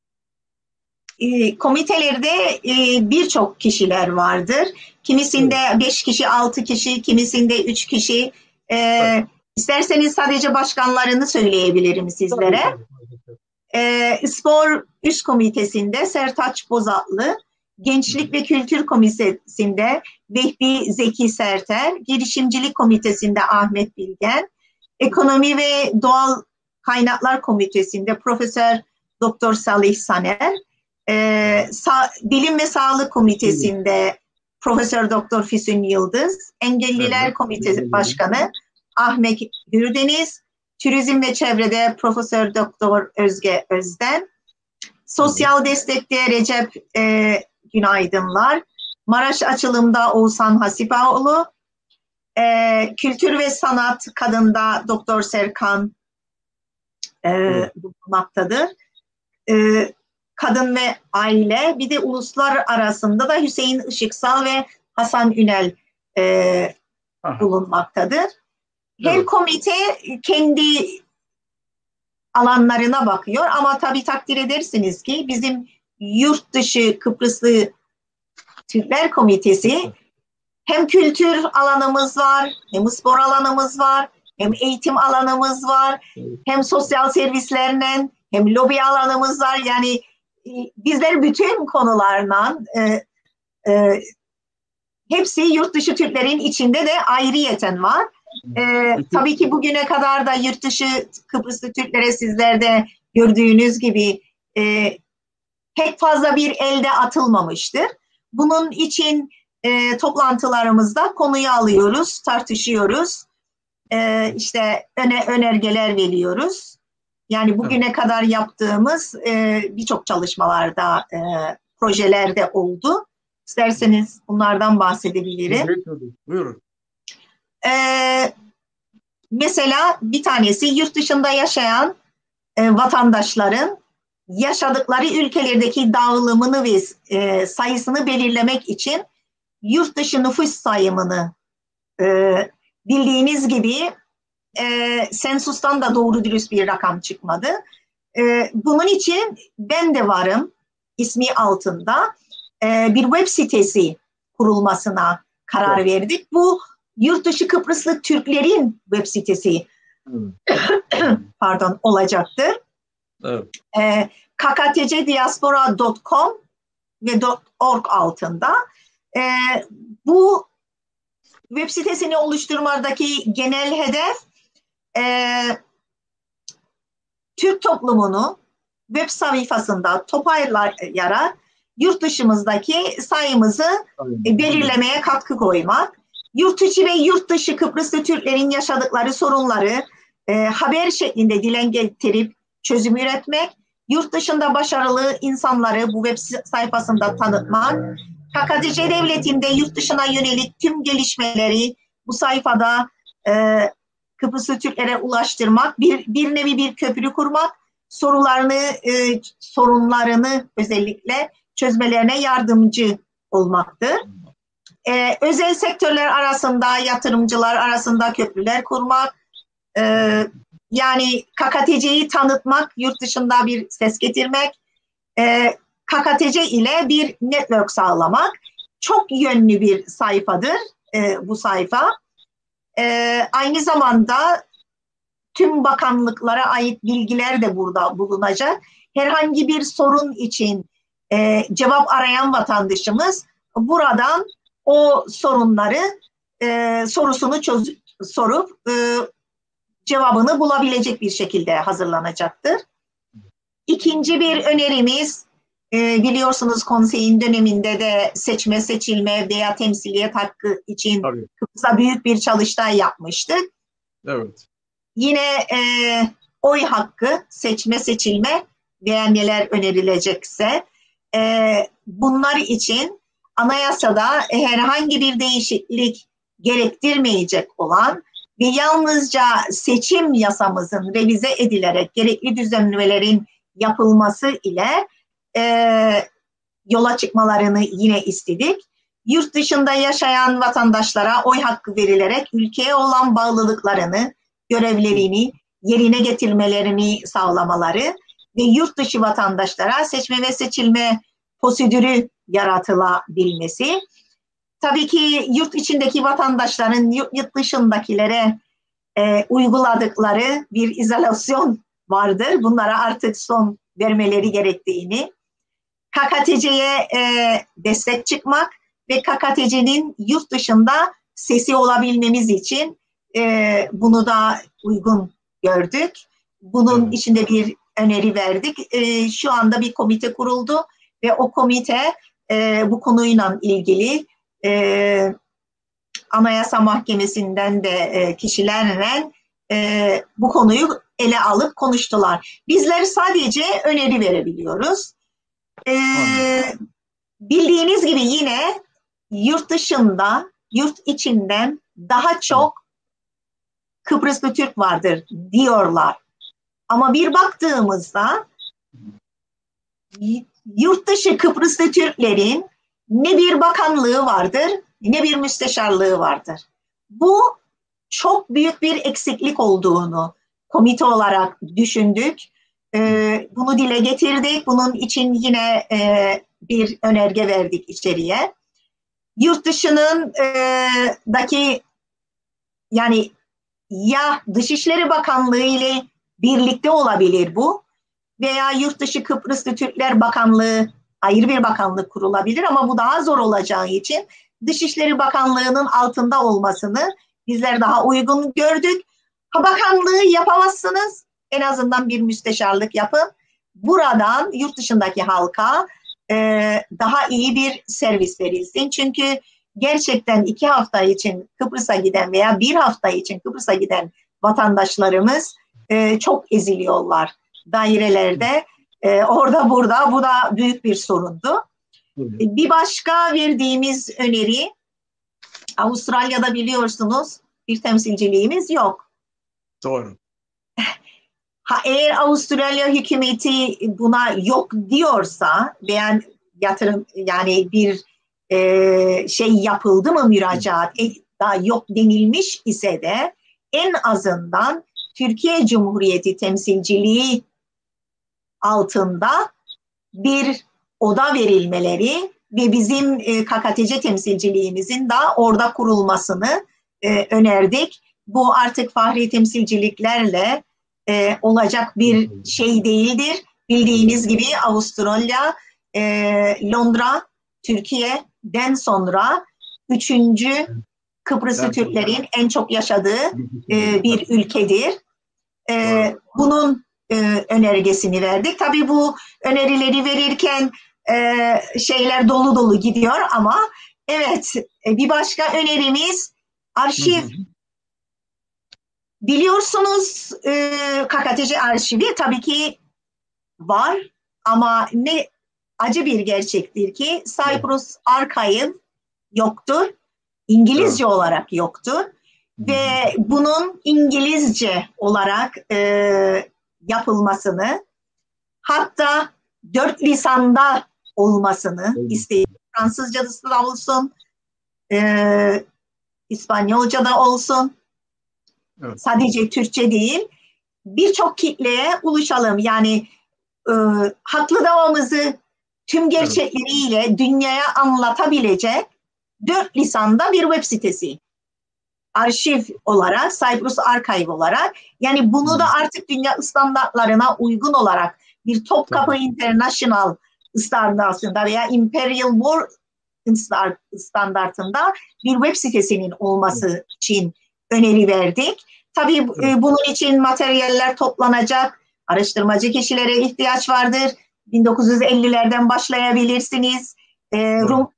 E, komitelerde e, birçok kişiler vardır. Kimisinde evet. beş kişi, altı kişi, kimisinde üç kişi. E, evet. İsterseniz sadece başkanlarını söyleyebilirim sizlere. Tabii, tabii, tabii. E, Spor Üst Komitesi'nde Sertaç Bozatlı, Gençlik ve Kültür Komitesi'nde Vehbi Zeki Serter, Girişimcilik Komitesi'nde Ahmet Bilgen, Ekonomi ve Doğal Kaynaklar Komitesi'nde Profesör Doktor Salih Saner, e, Sa Bilim ve Sağlık Komitesi'nde Profesör Doktor Füsun Yıldız, Engelliler Komitesi Başkanı Ahmet Hürdeniz, Turizm ve Çevrede Profesör Doktor Özge Özden, Sosyal Destekte Recep e, Günaydınlar, Maraş Açılım'da Oğuzhan Hasipaoğlu, e, Kültür ve Sanat Kadında Doktor Serkan e, bulunmaktadır. E, kadın ve aile, bir de uluslar arasında da Hüseyin Işıksal ve Hasan Ünel e, bulunmaktadır. Her evet. komite kendi alanlarına bakıyor ama tabii takdir edersiniz ki bizim yurt dışı Kıbrıslı Türkler Komitesi hem kültür alanımız var, hem spor alanımız var, hem eğitim alanımız var, hem sosyal servislerle, hem lobi alanımız var. Yani e, bizler bütün konularla e, e, hepsi yurt dışı Türklerin içinde de ayrıyeten var. Ee, tabii ki bugüne kadar da yurt dışı Kıbrıslı Türklere sizler de gördüğünüz gibi e, pek fazla bir elde atılmamıştır. Bunun için e, toplantılarımızda konuyu alıyoruz, tartışıyoruz. E, işte öne, önergeler veriyoruz. Yani bugüne evet. kadar yaptığımız e, birçok çalışmalarda, e, projelerde oldu. İsterseniz bunlardan bahsedebilirim. Buyurun. Ee, mesela bir tanesi yurt dışında yaşayan e, vatandaşların yaşadıkları ülkelerdeki dağılımını ve e, sayısını belirlemek için yurt dışı nüfus sayımını e, bildiğiniz gibi e, sensustan da doğru dürüst bir rakam çıkmadı. E, bunun için ben de varım ismi altında e, bir web sitesi kurulmasına karar evet. verdik. Bu Yurtdışı Kıbrıslı Türklerin web sitesi pardon olacaktır. Evet. E, kktcdiaspora.com ve .org altında. E, bu web sitesini oluşturmadaki genel hedef e, Türk toplumunu web sayfasında toparlayarak yurt dışımızdaki sayımızı belirlemeye katkı koymak yurt içi ve yurt dışı Kıbrıslı Türklerin yaşadıkları sorunları e, haber şeklinde dilen getirip çözüm üretmek, yurt dışında başarılı insanları bu web sayfasında tanıtmak, KKTC Devleti'nde yurt dışına yönelik tüm gelişmeleri bu sayfada e, Kıbrıslı Türklere ulaştırmak, bir, bir nevi bir köprü kurmak, sorularını, e, sorunlarını özellikle çözmelerine yardımcı olmaktır e, özel sektörler arasında, yatırımcılar arasında köprüler kurmak, e, yani KKTC'yi tanıtmak, yurt dışında bir ses getirmek, e, KKTC ile bir network sağlamak çok yönlü bir sayfadır e, bu sayfa. E, aynı zamanda tüm bakanlıklara ait bilgiler de burada bulunacak. Herhangi bir sorun için e, cevap arayan vatandaşımız buradan o sorunları e, sorusunu çöz, sorup e, cevabını bulabilecek bir şekilde hazırlanacaktır. İkinci bir önerimiz e, biliyorsunuz konseyin döneminde de seçme seçilme veya temsiliyet hakkı için Tabii. Kıbrıs'a büyük bir çalıştay yapmıştık. Evet. Yine e, oy hakkı seçme seçilme veya neler önerilecekse e, bunlar için anayasada herhangi bir değişiklik gerektirmeyecek olan ve yalnızca seçim yasamızın revize edilerek gerekli düzenlemelerin yapılması ile e, yola çıkmalarını yine istedik. Yurt dışında yaşayan vatandaşlara oy hakkı verilerek ülkeye olan bağlılıklarını, görevlerini yerine getirmelerini sağlamaları ve yurt dışı vatandaşlara seçme ve seçilme prosedürü yaratılabilmesi. Tabii ki yurt içindeki vatandaşların yurt dışındakilere e, uyguladıkları bir izolasyon vardır. Bunlara artık son vermeleri gerektiğini, KKTC'ye e, destek çıkmak ve KKTC'nin yurt dışında sesi olabilmemiz için e, bunu da uygun gördük. Bunun evet. içinde bir öneri verdik. E, şu anda bir komite kuruldu ve o komite e, bu konuyla ilgili e, Anayasa Mahkemesi'nden de e, kişilerle e, bu konuyu ele alıp konuştular. Bizler sadece öneri verebiliyoruz. E, bildiğiniz gibi yine yurt dışında, yurt içinden daha çok Kıbrıslı Türk vardır diyorlar. Ama bir baktığımızda yurt dışı Kıbrıslı Türklerin ne bir bakanlığı vardır ne bir müsteşarlığı vardır. Bu çok büyük bir eksiklik olduğunu komite olarak düşündük. Ee, bunu dile getirdik. Bunun için yine e, bir önerge verdik içeriye. Yurt dışının e, daki yani ya Dışişleri Bakanlığı ile birlikte olabilir bu veya Yurt Dışı Kıbrıslı Türkler Bakanlığı ayrı bir bakanlık kurulabilir ama bu daha zor olacağı için Dışişleri Bakanlığı'nın altında olmasını bizler daha uygun gördük. Ha bakanlığı yapamazsınız. En azından bir müsteşarlık yapın. Buradan yurt dışındaki halka e, daha iyi bir servis verilsin. Çünkü gerçekten iki hafta için Kıbrıs'a giden veya bir hafta için Kıbrıs'a giden vatandaşlarımız e, çok eziliyorlar dairelerde. E, orada burada bu da büyük bir sorundu. E, bir başka verdiğimiz öneri Avustralya'da biliyorsunuz bir temsilciliğimiz yok. Doğru. Ha, eğer Avustralya hükümeti buna yok diyorsa veya yatırım yani bir e, şey yapıldı mı müracaat e, daha yok denilmiş ise de en azından Türkiye Cumhuriyeti temsilciliği altında bir oda verilmeleri ve bizim e, KKTC temsilciliğimizin da orada kurulmasını e, önerdik. Bu artık fahri temsilciliklerle e, olacak bir şey değildir. Bildiğiniz gibi Avustralya, e, Londra, Türkiye'den sonra üçüncü Kıbrıslı Türklerin en çok yaşadığı e, bir ülkedir. E, bunun e, önergesini verdik. Tabii bu önerileri verirken e, şeyler dolu dolu gidiyor ama evet e, bir başka önerimiz arşiv. Biliyorsunuz e, KKTC arşivi tabii ki var ama ne acı bir gerçektir ki Cyprus Archive yoktur. İngilizce evet. olarak yoktur. Ve bunun İngilizce olarak e, yapılmasını hatta dört lisanda olmasını evet. isteyiyor. Fransızca'da da olsun, e, İspanyolca da olsun, evet. sadece Türkçe değil. Birçok kitleye ulaşalım. Yani e, haklı davamızı tüm gerçekleriyle evet. dünyaya anlatabilecek dört lisanda bir web sitesi arşiv olarak, Cyprus Archive olarak yani bunu da artık dünya standartlarına uygun olarak bir Topkapı Tabii. International standartında veya Imperial War standartında bir web sitesinin olması için öneri verdik. Tabii e, bunun için materyaller toplanacak, Araştırmacı kişilere ihtiyaç vardır. 1950'lerden başlayabilirsiniz. E, Rum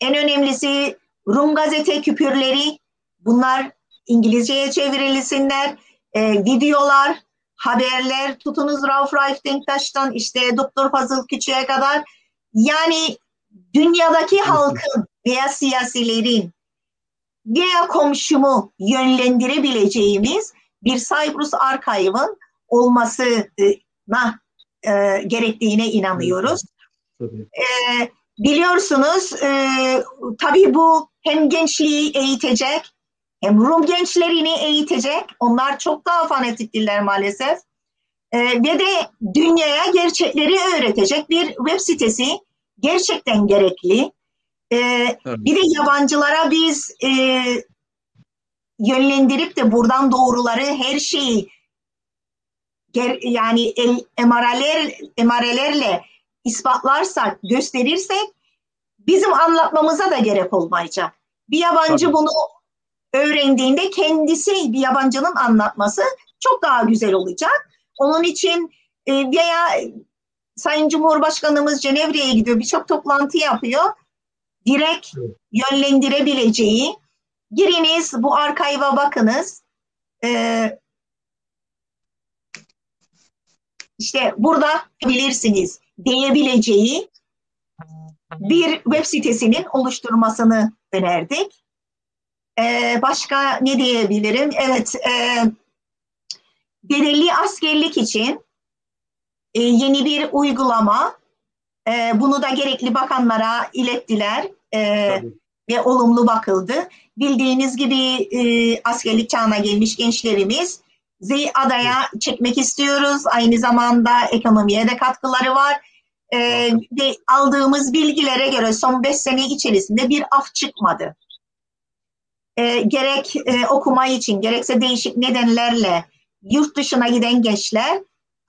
en önemlisi Rum gazete küpürleri. Bunlar İngilizceye çevrilsinler. E, videolar, haberler, tutunuz Rauf Raif Denktaş'tan işte Doktor Fazıl Küçük'e kadar. Yani dünyadaki halkın veya siyasilerin veya komşumu yönlendirebileceğimiz bir Cyprus Archive'ın olmasına e, gerektiğine inanıyoruz. Tabii. E, biliyorsunuz e, tabii bu hem gençliği eğitecek hem Rum gençlerini eğitecek. Onlar çok daha fanatikliler maalesef. E, ve de dünyaya gerçekleri öğretecek bir web sitesi gerçekten gerekli. E, evet. Bir de yabancılara biz e, yönlendirip de buradan doğruları her şeyi ger, yani el, emareler, emarelerle ispatlarsak, gösterirsek bizim anlatmamıza da gerek olmayacak. Bir yabancı Tabii. bunu öğrendiğinde kendisi bir yabancının anlatması çok daha güzel olacak. Onun için e, veya Sayın Cumhurbaşkanımız Cenevre'ye gidiyor, birçok toplantı yapıyor. Direkt yönlendirebileceği, giriniz bu arkayva bakınız. Ee, işte burada bilirsiniz diyebileceği bir web sitesinin oluşturmasını önerdik. Ee, başka ne diyebilirim? Evet, e, belirli askerlik için e, yeni bir uygulama. E, bunu da gerekli bakanlara ilettiler e, ve olumlu bakıldı. Bildiğiniz gibi e, askerlik çağına gelmiş gençlerimiz Z adaya çekmek istiyoruz. Aynı zamanda ekonomiye de katkıları var. E, ve aldığımız bilgilere göre son beş sene içerisinde bir af çıkmadı. E, gerek e, okuma için gerekse değişik nedenlerle yurt dışına giden gençler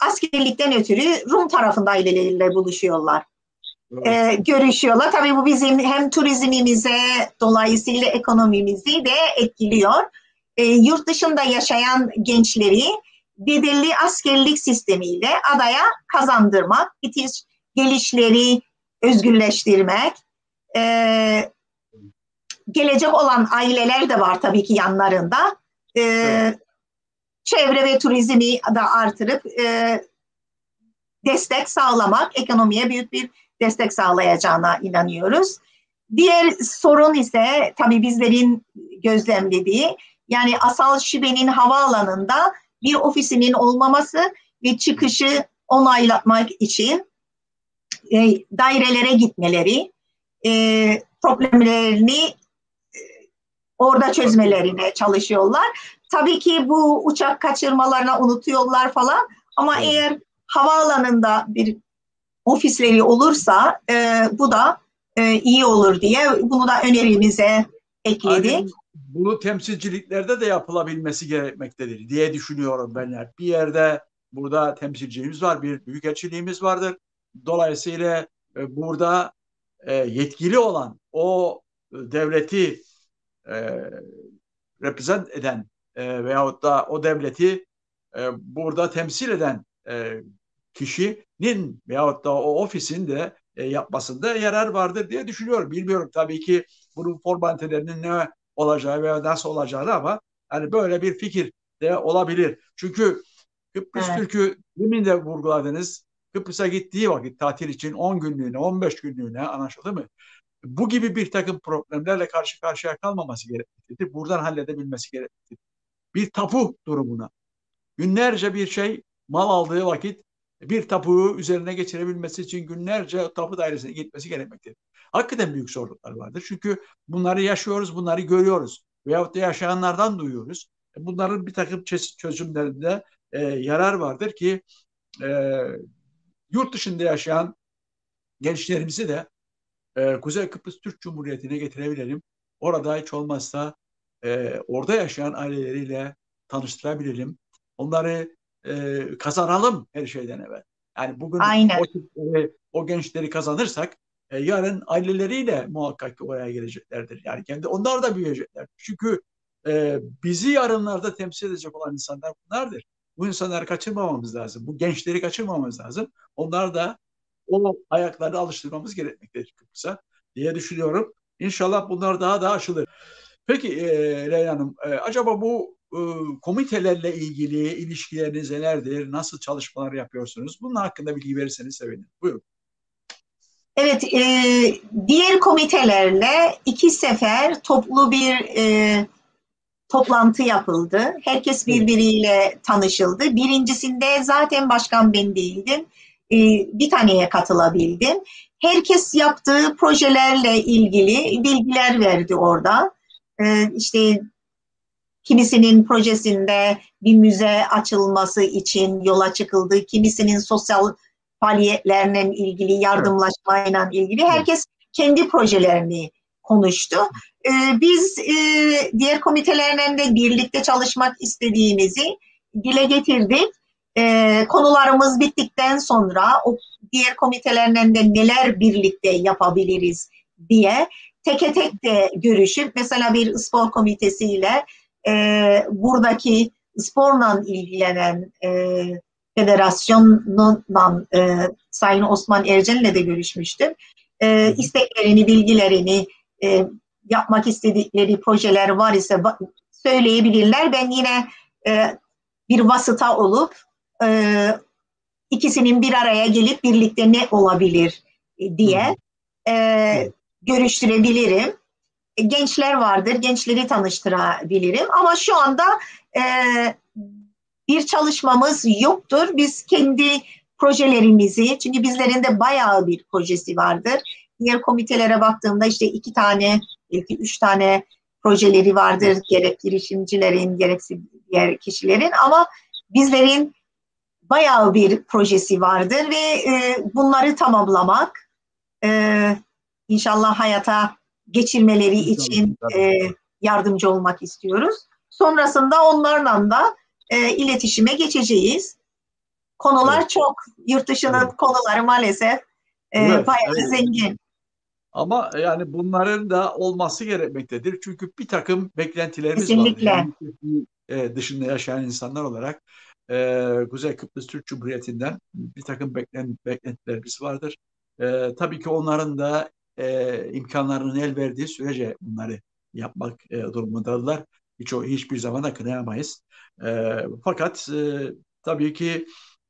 askerlikten ötürü Rum tarafında aileleriyle buluşuyorlar. Evet. Ee, görüşüyorlar. Tabii bu bizim hem turizmimize dolayısıyla ekonomimizi de etkiliyor. Ee, yurt dışında yaşayan gençleri bedelli askerlik sistemiyle adaya kazandırmak, bitiş gelişleri özgürleştirmek, ee, gelecek olan aileler de var tabii ki yanlarında. Ee, evet çevre ve turizmi da artırıp e, destek sağlamak, ekonomiye büyük bir destek sağlayacağına inanıyoruz. Diğer sorun ise tabii bizlerin gözlemlediği yani Asal Şibe'nin havaalanında bir ofisinin olmaması ve çıkışı onaylatmak için e, dairelere gitmeleri, e, problemlerini e, orada çözmelerine çalışıyorlar. Tabii ki bu uçak kaçırmalarına unutuyorlar falan ama eğer havaalanında bir ofisleri olursa e, bu da e, iyi olur diye bunu da önerimize ekledik. Aynen. Bunu temsilciliklerde de yapılabilmesi gerekmektedir diye düşünüyorum ben. Bir yerde burada temsilcimiz var, bir büyükelçiliğimiz vardır. Dolayısıyla e, burada e, yetkili olan o devleti e, reprezent eden e, veyahut da o devleti e, burada temsil eden e, kişinin veyahut da o ofisin de e, yapmasında yarar vardır diye düşünüyorum. Bilmiyorum tabii ki bunun formalitelerinin ne olacağı veya nasıl olacağını ama hani böyle bir fikir de olabilir. Çünkü Kıbrıs evet. Türk'ü demin de vurguladınız. Kıbrıs'a gittiği vakit tatil için 10 günlüğüne, 15 günlüğüne anlaşıldı mı? Bu gibi bir takım problemlerle karşı karşıya kalmaması gerekmektedir. Buradan halledebilmesi gerekmektedir bir tapu durumuna. Günlerce bir şey mal aldığı vakit bir tapuyu üzerine geçirebilmesi için günlerce tapu dairesine gitmesi gerekmektedir. Hakikaten büyük zorluklar vardır. Çünkü bunları yaşıyoruz, bunları görüyoruz. Veyahut da yaşayanlardan duyuyoruz. E, bunların bir takım çözümlerinde e, yarar vardır ki e, yurt dışında yaşayan gençlerimizi de e, Kuzey Kıbrıs Türk Cumhuriyeti'ne getirebilelim. Orada hiç olmazsa e, orada yaşayan aileleriyle tanıştırabilelim. Onları e, kazanalım her şeyden evvel. Yani bugün Aynen. o, e, o gençleri kazanırsak e, yarın aileleriyle muhakkak oraya geleceklerdir. Yani kendi onlar da büyüyecekler. Çünkü e, bizi yarınlarda temsil edecek olan insanlar bunlardır. Bu insanları kaçırmamamız lazım. Bu gençleri kaçırmamamız lazım. Onlar da o ayaklarını alıştırmamız gerekmektedir Kıbrıs'a diye düşünüyorum. İnşallah bunlar daha da aşılır. Peki e, Leyla Hanım, e, acaba bu e, komitelerle ilgili ilişkileriniz nelerdir? Nasıl çalışmalar yapıyorsunuz? Bunun hakkında bilgi verirseniz sevinirim. Buyurun. Evet, e, diğer komitelerle iki sefer toplu bir e, toplantı yapıldı. Herkes birbiriyle tanışıldı. Birincisinde zaten başkan ben değildim. E, bir taneye katılabildim. Herkes yaptığı projelerle ilgili bilgiler verdi orada. E, işte kimisinin projesinde bir müze açılması için yola çıkıldı. Kimisinin sosyal faaliyetlerle ilgili, yardımlaşmayla ilgili herkes kendi projelerini konuştu. Ee, biz e, diğer komitelerle de birlikte çalışmak istediğimizi dile getirdik. Ee, konularımız bittikten sonra o diğer komitelerle de neler birlikte yapabiliriz diye teke tek de görüşüp mesela bir spor komitesiyle e, buradaki sporla ilgilenen e, federasyonla e, Sayın Osman Ercen'le de görüşmüştüm. E, isteklerini, bilgilerini, e, yapmak istedikleri projeler var ise söyleyebilirler. Ben yine e, bir vasıta olup e, ikisinin bir araya gelip birlikte ne olabilir diye e, görüştürebilirim. Gençler vardır, gençleri tanıştırabilirim ama şu anda e, bir çalışmamız yoktur. Biz kendi projelerimizi, çünkü bizlerin de bayağı bir projesi vardır. Diğer komitelere baktığımda işte iki tane, belki üç tane projeleri vardır. Gerek girişimcilerin, gerekse diğer kişilerin ama bizlerin bayağı bir projesi vardır ve e, bunları tamamlamak e, inşallah hayata geçirmeleri için e, yardımcı olmak istiyoruz. Sonrasında onlarla da e, iletişime geçeceğiz. Konular evet. çok. Yurt dışının evet. konuları maalesef e, evet, bayağı evet. zengin. Ama yani bunların da olması gerekmektedir. Çünkü bir takım beklentilerimiz Kesinlikle. var. Yani, e, dışında yaşayan insanlar olarak e, Kuzey Kıbrıs Türk Cumhuriyeti'nden bir takım beklentilerimiz vardır. E, tabii ki onların da e, imkanlarının el verdiği sürece bunları yapmak e, durumundadırlar. Hiç, hiçbir zaman da kınayamayız. E, fakat e, tabii ki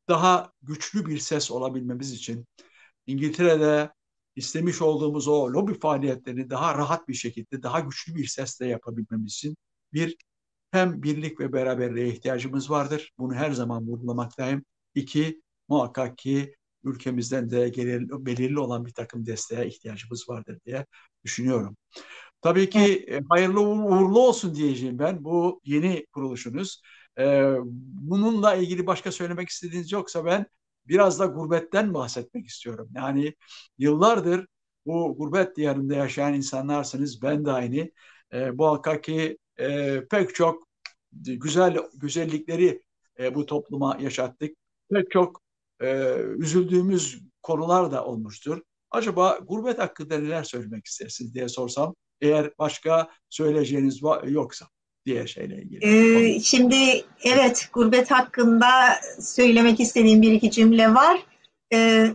daha güçlü bir ses olabilmemiz için İngiltere'de istemiş olduğumuz o lobi faaliyetlerini daha rahat bir şekilde, daha güçlü bir sesle yapabilmemiz için bir hem birlik ve beraberliğe ihtiyacımız vardır. Bunu her zaman vurgulamaktayım. İki, muhakkak ki ülkemizden de belirli olan bir takım desteğe ihtiyacımız vardır diye düşünüyorum. Tabii ki e, hayırlı uğurlu olsun diyeceğim ben bu yeni kuruluşunuz. Ee, bununla ilgili başka söylemek istediğiniz yoksa ben biraz da gurbetten bahsetmek istiyorum. Yani yıllardır bu gurbet diyarında yaşayan insanlarsınız, ben de aynı. E, muhakkak ki e, pek çok güzel güzellikleri e, bu topluma yaşattık. Pek çok e, üzüldüğümüz konular da olmuştur. Acaba gurbet hakkında neler söylemek istersiniz diye sorsam eğer başka söyleyeceğiniz yoksa diye şeyle ilgili. Ee, şimdi evet gurbet hakkında söylemek istediğim bir iki cümle var. Ee,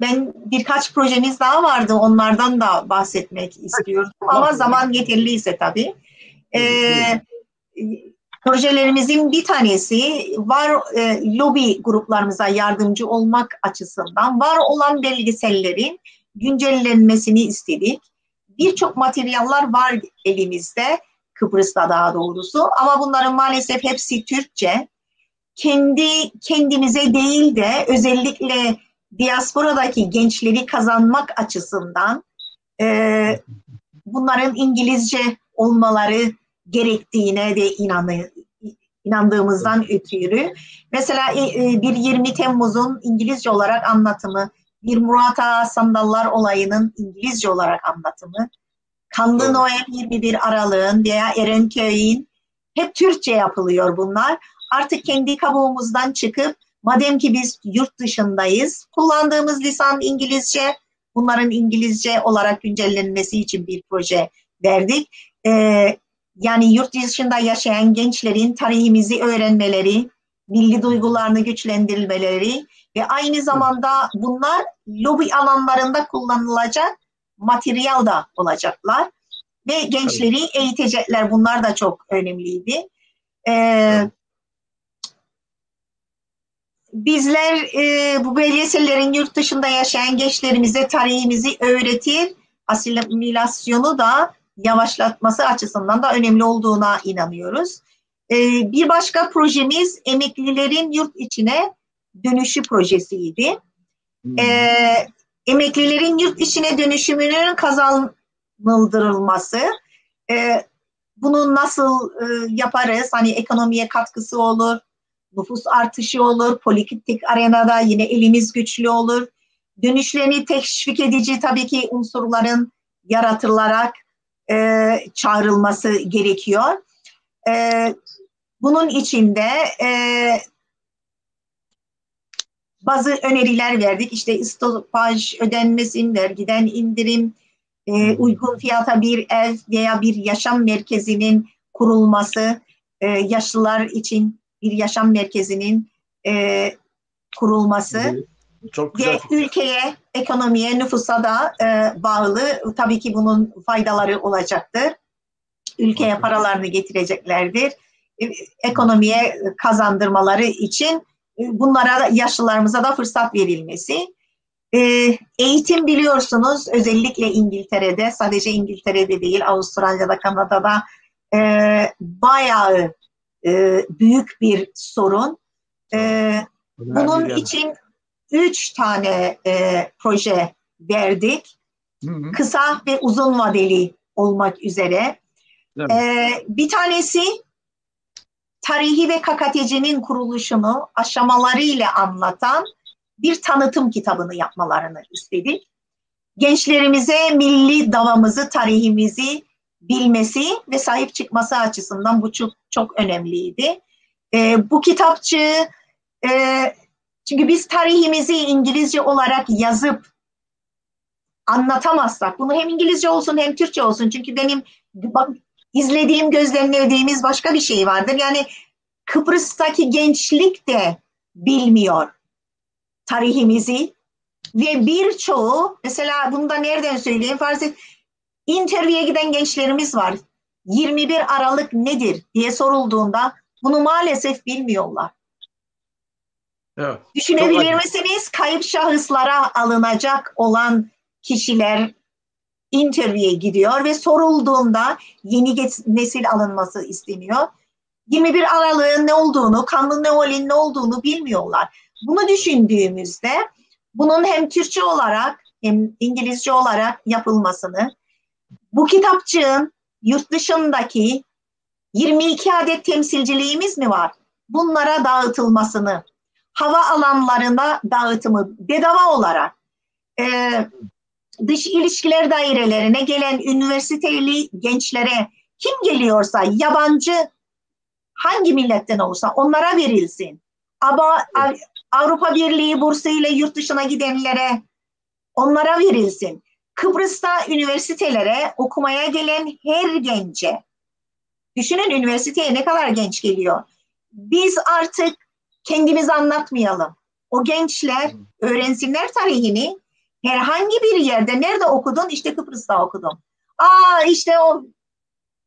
ben birkaç projemiz daha vardı onlardan da bahsetmek istiyorum ama zaman yeterliyse tabii. Ee, projelerimizin bir tanesi var e, lobi gruplarımıza yardımcı olmak açısından var olan belgesellerin güncellenmesini istedik. Birçok materyaller var elimizde Kıbrıs'ta daha doğrusu ama bunların maalesef hepsi Türkçe. Kendi kendimize değil de özellikle diasporadaki gençleri kazanmak açısından e, bunların İngilizce olmaları gerektiğine de inanı, inandığımızdan ötürü. Mesela e, e bir 20 Temmuz'un İngilizce olarak anlatımı, bir Murat Ağa Sandallar olayının İngilizce olarak anlatımı, Kanlı evet. Noel 21 Aralık'ın veya Erenköy'ün hep Türkçe yapılıyor bunlar. Artık kendi kabuğumuzdan çıkıp madem ki biz yurt dışındayız, kullandığımız lisan İngilizce, bunların İngilizce olarak güncellenmesi için bir proje verdik. Ee, yani yurt dışında yaşayan gençlerin tarihimizi öğrenmeleri, milli duygularını güçlendirilmeleri ve aynı zamanda bunlar lobi alanlarında kullanılacak materyal da olacaklar ve gençleri eğitecekler. Bunlar da çok önemliydi. Ee, bizler e, bu belgesellerin yurt dışında yaşayan gençlerimize tarihimizi öğretir, asimilasyonu da yavaşlatması açısından da önemli olduğuna inanıyoruz. E, bir başka projemiz emeklilerin yurt içine dönüşü projesiydi. Hmm. E, emeklilerin yurt içine dönüşümünün kazanıldırılması, e, bunu nasıl e, yaparız? Hani ekonomiye katkısı olur, nüfus artışı olur, politik arenada yine elimiz güçlü olur. Dönüşlerini teşvik edici tabii ki unsurların yaratılarak e, çağrılması gerekiyor. E, bunun içinde e, bazı öneriler verdik. İşte istopaj ödenmesin, vergiden indirim, e, uygun fiyata bir ev veya bir yaşam merkezinin kurulması, e, yaşlılar için bir yaşam merkezinin e, kurulması Çok güzel. ve ülkeye, ekonomiye, nüfusa da e, bağlı. Tabii ki bunun faydaları olacaktır. Ülkeye paralarını getireceklerdir. E, ekonomiye kazandırmaları için e, bunlara yaşlılarımıza da fırsat verilmesi. E, eğitim biliyorsunuz özellikle İngiltere'de sadece İngiltere'de değil Avustralya'da Kanada'da e, bayağı e, büyük bir sorun. E, bunun için üç tane e, proje verdik. Hı hı. Kısa ve uzun vadeli olmak üzere. E, bir tanesi tarihi ve KKTC'nin kuruluşunu aşamalarıyla anlatan bir tanıtım kitabını yapmalarını istedik. Gençlerimize milli davamızı, tarihimizi bilmesi ve sahip çıkması açısından bu çok çok önemliydi. E, bu kitapçı e, çünkü biz tarihimizi İngilizce olarak yazıp anlatamazsak, bunu hem İngilizce olsun hem Türkçe olsun çünkü benim bak, izlediğim, gözlemlediğimiz başka bir şey vardır. Yani Kıbrıs'taki gençlik de bilmiyor tarihimizi ve birçoğu mesela bunu da nereden söyleyeyim farz et interview'e giden gençlerimiz var. 21 Aralık nedir diye sorulduğunda bunu maalesef bilmiyorlar. Evet. Düşünebilir misiniz? Kayıp şahıslara alınacak olan kişiler interview'e gidiyor ve sorulduğunda yeni nesil alınması isteniyor. 21 Aralık'ın ne olduğunu, kanlı neolin ne olduğunu bilmiyorlar. Bunu düşündüğümüzde bunun hem Türkçe olarak hem İngilizce olarak yapılmasını, bu kitapçığın yurt dışındaki 22 adet temsilciliğimiz mi var? Bunlara dağıtılmasını, hava alanlarına dağıtımı bedava olarak, e, dış ilişkiler dairelerine gelen üniversiteli gençlere kim geliyorsa yabancı hangi milletten olursa onlara verilsin. Ama Avrupa Birliği bursu ile yurt dışına gidenlere onlara verilsin. Kıbrıs'ta üniversitelere okumaya gelen her gence düşünün üniversiteye ne kadar genç geliyor. Biz artık kendimiz anlatmayalım. O gençler öğrensinler tarihini. Herhangi bir yerde nerede okudun? İşte Kıbrıs'ta okudum. Aa işte o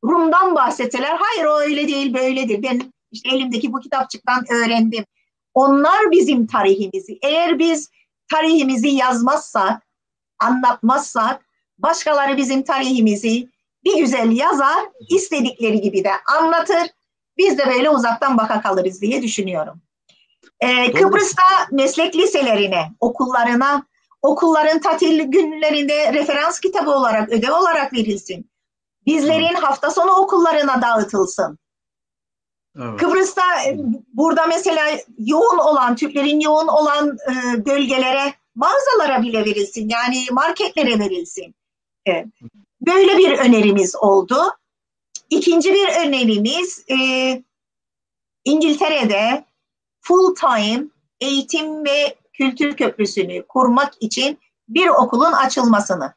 Rum'dan bahsetseler hayır o öyle değil böyledir. Ben işte elimdeki bu kitapçıktan öğrendim. Onlar bizim tarihimizi. Eğer biz tarihimizi yazmazsak, anlatmazsak başkaları bizim tarihimizi bir güzel yazar, istedikleri gibi de anlatır. Biz de böyle uzaktan baka kalırız diye düşünüyorum. Ee, Kıbrıs'ta meslek liselerine, okullarına, okulların tatil günlerinde referans kitabı olarak, ödev olarak verilsin. Bizlerin hafta sonu okullarına dağıtılsın. Evet. Kıbrıs'ta e, burada mesela yoğun olan, Türklerin yoğun olan e, bölgelere, mağazalara bile verilsin. Yani marketlere verilsin. Evet. Böyle bir önerimiz oldu. İkinci bir önerimiz e, İngiltere'de full time eğitim ve kültür köprüsünü kurmak için bir okulun açılmasını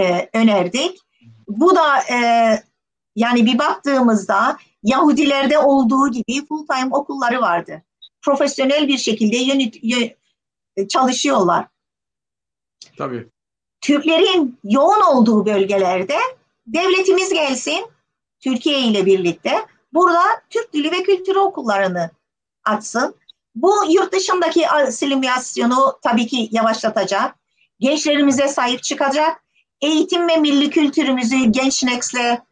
e, önerdik. Bu da e, Yani bir baktığımızda Yahudilerde olduğu gibi full time okulları vardı. Profesyonel bir şekilde yönet, çalışıyorlar. Tabii. Türklerin yoğun olduğu bölgelerde devletimiz gelsin Türkiye ile birlikte burada Türk dili ve kültürü okullarını açsın. Bu yurt dışındaki asimilasyonu tabii ki yavaşlatacak. Gençlerimize sahip çıkacak. Eğitim ve milli kültürümüzü genç nesle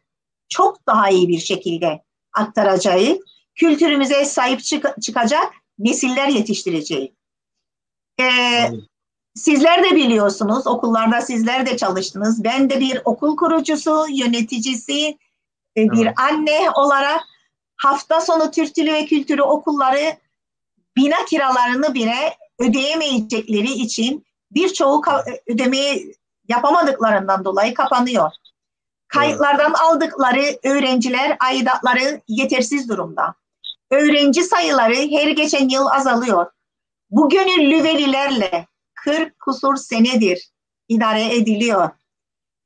çok daha iyi bir şekilde aktaracağız. Kültürümüze sahip çık- çıkacak nesiller yetiştireceğiz. Ee, sizler de biliyorsunuz, okullarda sizler de çalıştınız. Ben de bir okul kurucusu, yöneticisi, e, bir evet. anne olarak hafta sonu Türk Dili ve Kültürü okulları bina kiralarını bile ödeyemeyecekleri için birçoğu ödemeyi yapamadıklarından dolayı kapanıyor. Kayıtlardan aldıkları öğrenciler aidatları yetersiz durumda. Öğrenci sayıları her geçen yıl azalıyor. Bu gönüllü velilerle 40 kusur senedir idare ediliyor.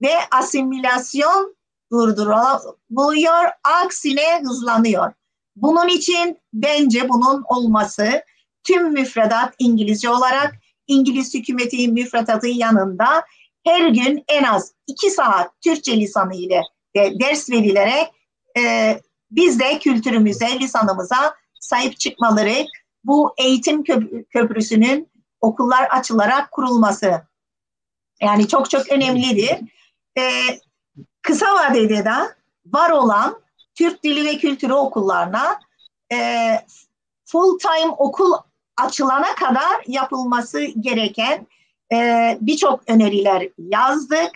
Ve asimilasyon durduruluyor, aksine hızlanıyor. Bunun için bence bunun olması tüm müfredat İngilizce olarak İngiliz hükümeti müfredatı yanında her gün en az iki saat Türkçe lisanı ile de ders verilerek e, biz de kültürümüze, lisanımıza sahip çıkmaları bu eğitim köprüsünün okullar açılarak kurulması. Yani çok çok önemlidir. E, kısa vadede de var olan Türk Dili ve Kültürü okullarına e, full time okul açılana kadar yapılması gereken e, birçok öneriler yazdık.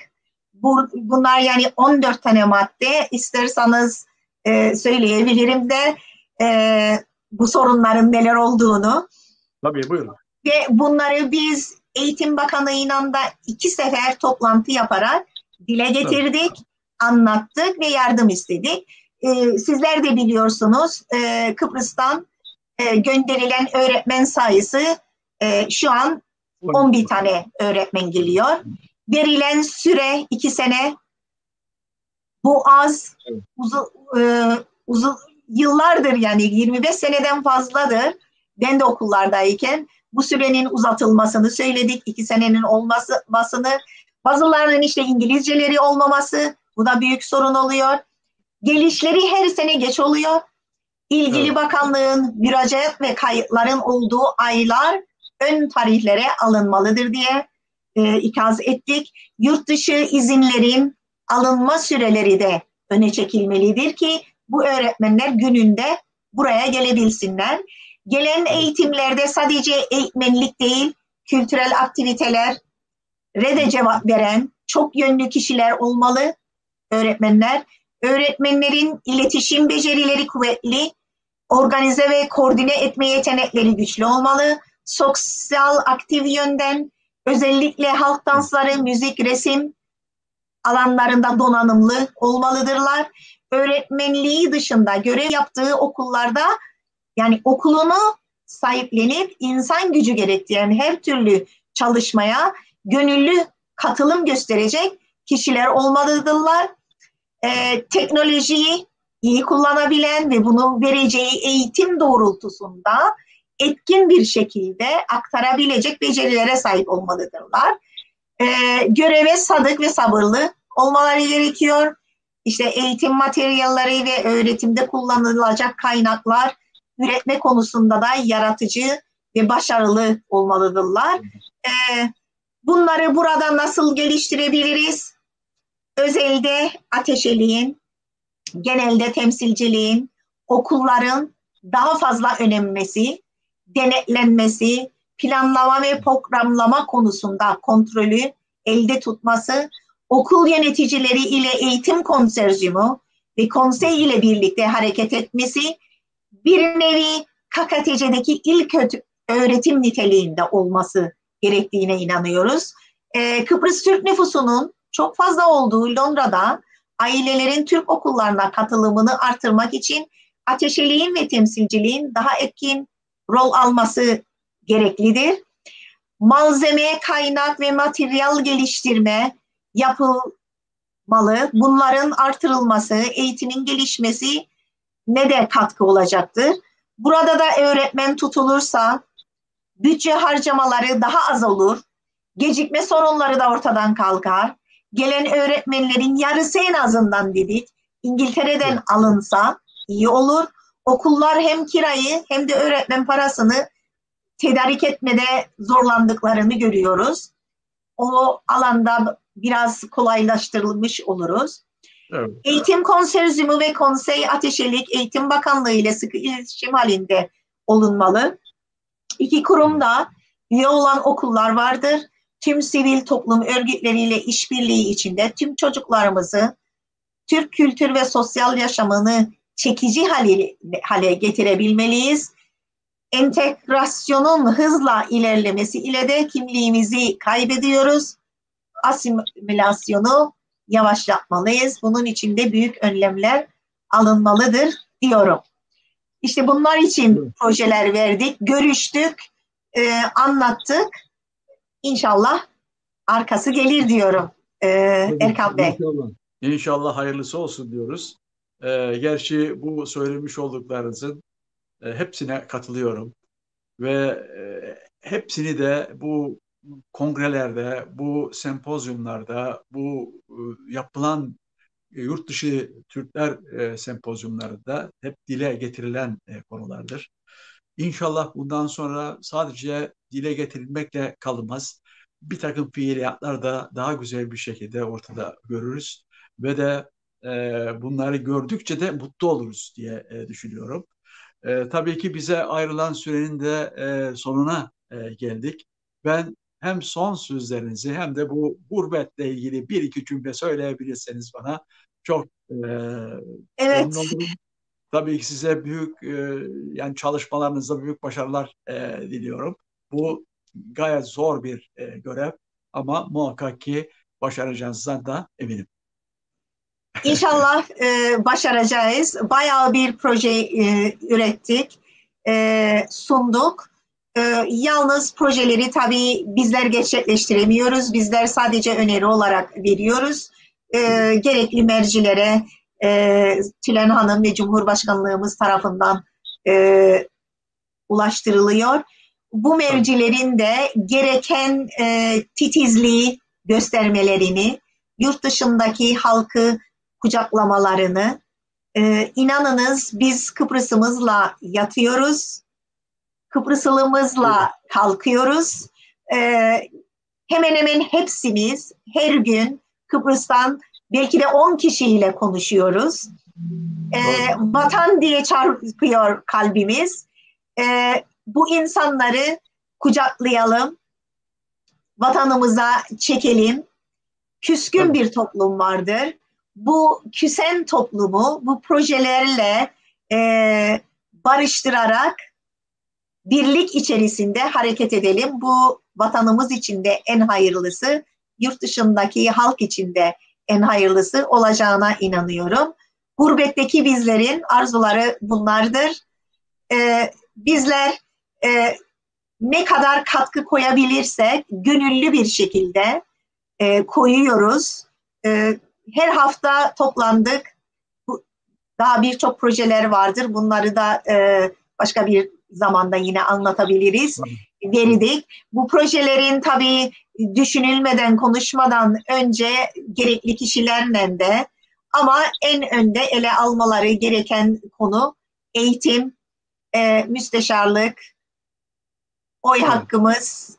Bu, bunlar yani 14 tane madde. İsterseniz e, söyleyebilirim de e, bu sorunların neler olduğunu. Tabii buyurun. Ve bunları biz Eğitim Bakanlığı'yla da iki sefer toplantı yaparak dile getirdik, evet. Anlattık ve yardım istedik. E, sizler de biliyorsunuz e, Kıbrıs'tan e, gönderilen öğretmen sayısı e, şu an 11 tane öğretmen geliyor. Verilen süre iki sene. Bu az. Uzun, e, uzun yıllardır yani 25 seneden fazladır. Ben de okullardayken bu sürenin uzatılmasını söyledik. iki senenin olmasını. Bazılarının işte İngilizceleri olmaması. Bu da büyük sorun oluyor. Gelişleri her sene geç oluyor. İlgili evet. bakanlığın müracaat ve kayıtların olduğu aylar ön tarihlere alınmalıdır diye e, ikaz ettik. Yurt dışı izinlerin alınma süreleri de öne çekilmelidir ki bu öğretmenler gününde buraya gelebilsinler. Gelen eğitimlerde sadece eğitmenlik değil, kültürel aktiviteler de cevap veren çok yönlü kişiler olmalı öğretmenler. Öğretmenlerin iletişim becerileri kuvvetli, organize ve koordine etme yetenekleri güçlü olmalı sosyal aktif yönden özellikle halk dansları, müzik, resim alanlarında donanımlı olmalıdırlar. Öğretmenliği dışında görev yaptığı okullarda yani okulunu sahiplenip insan gücü gerektiren her türlü çalışmaya gönüllü katılım gösterecek kişiler olmalıdırlar. Ee, teknolojiyi iyi kullanabilen ve bunu vereceği eğitim doğrultusunda etkin bir şekilde aktarabilecek becerilere sahip olmalıdırlar. Ee, göreve sadık ve sabırlı olmaları gerekiyor. İşte eğitim materyalleri ve öğretimde kullanılacak kaynaklar üretme konusunda da yaratıcı ve başarılı olmalıdırlar. Ee, bunları burada nasıl geliştirebiliriz? Özelde ateşeliğin, genelde temsilciliğin, okulların daha fazla önemmesi, denetlenmesi, planlama ve programlama konusunda kontrolü elde tutması, okul yöneticileri ile eğitim konsercimi ve konsey ile birlikte hareket etmesi bir nevi KKTC'deki ilk öğretim niteliğinde olması gerektiğine inanıyoruz. Ee, Kıbrıs Türk nüfusunun çok fazla olduğu Londra'da ailelerin Türk okullarına katılımını artırmak için ateşeliğin ve temsilciliğin daha etkin rol alması gereklidir. Malzeme, kaynak ve materyal geliştirme yapıl malı. Bunların artırılması, eğitimin gelişmesi ne de katkı olacaktır. Burada da öğretmen tutulursa bütçe harcamaları daha az olur. Gecikme sorunları da ortadan kalkar. Gelen öğretmenlerin yarısı en azından dedik İngiltere'den evet. alınsa iyi olur. Okullar hem kirayı hem de öğretmen parasını tedarik etmede zorlandıklarını görüyoruz. O alanda biraz kolaylaştırılmış oluruz. Evet. Eğitim Konserzümü ve Konsey Ateşelik Eğitim Bakanlığı ile sıkı iletişim halinde olunmalı. İki kurumda üye olan okullar vardır. Tüm sivil toplum örgütleriyle işbirliği içinde tüm çocuklarımızı Türk kültür ve sosyal yaşamını çekici hale, hale getirebilmeliyiz. Entegrasyonun hızla ilerlemesi ile de kimliğimizi kaybediyoruz. Asimilasyonu yavaşlatmalıyız. Bunun için de büyük önlemler alınmalıdır diyorum. İşte bunlar için projeler verdik, görüştük, e, anlattık. İnşallah arkası gelir diyorum e, Erkan Bey. İnşallah. İnşallah hayırlısı olsun diyoruz. E, gerçi bu söylemiş olduklarınızın e, hepsine katılıyorum. Ve e, hepsini de bu kongrelerde, bu sempozyumlarda, bu e, yapılan e, yurt dışı Türkler e, sempozyumlarında hep dile getirilen e, konulardır. İnşallah bundan sonra sadece dile getirilmekle kalmaz. Bir takım fiiliyatlar da daha güzel bir şekilde ortada görürüz ve de e, bunları gördükçe de mutlu oluruz diye e, düşünüyorum. E, tabii ki bize ayrılan sürenin de e, sonuna e, geldik. Ben hem son sözlerinizi hem de bu gurbetle ilgili bir iki cümle söyleyebilirseniz bana çok e, evet. Tabii ki size büyük e, yani çalışmalarınızda büyük başarılar e, diliyorum. Bu gayet zor bir e, görev ama muhakkak ki başaracağınızdan da eminim. İnşallah e, başaracağız. Bayağı bir proje e, ürettik, e, sunduk. E, yalnız projeleri tabii bizler gerçekleştiremiyoruz. Bizler sadece öneri olarak veriyoruz. E, gerekli mercilere e, Tülen Hanım ve Cumhurbaşkanlığımız tarafından e, ulaştırılıyor. Bu mercilerin de gereken e, titizliği göstermelerini, yurt dışındaki halkı kucaklamalarını. E, inanınız biz Kıbrıs'ımızla yatıyoruz, Kıbrıslımızla kalkıyoruz. E, hemen hemen hepsimiz her gün Kıbrıs'tan belki de 10 kişiyle konuşuyoruz. E, vatan diye çarpıyor kalbimiz. E, bu insanları kucaklayalım, vatanımıza çekelim. Küskün bir toplum vardır bu küsen toplumu bu projelerle e, barıştırarak birlik içerisinde hareket edelim. Bu vatanımız için de en hayırlısı, yurt dışındaki halk için de en hayırlısı olacağına inanıyorum. Gurbetteki bizlerin arzuları bunlardır. Ee, bizler e, ne kadar katkı koyabilirsek gönüllü bir şekilde e, koyuyoruz. E, her hafta toplandık. Daha birçok projeler vardır. Bunları da e, başka bir zamanda yine anlatabiliriz. Verdik. Bu projelerin tabii düşünülmeden, konuşmadan önce gerekli kişilerle de ama en önde ele almaları gereken konu eğitim, e, müsteşarlık, oy hakkımız,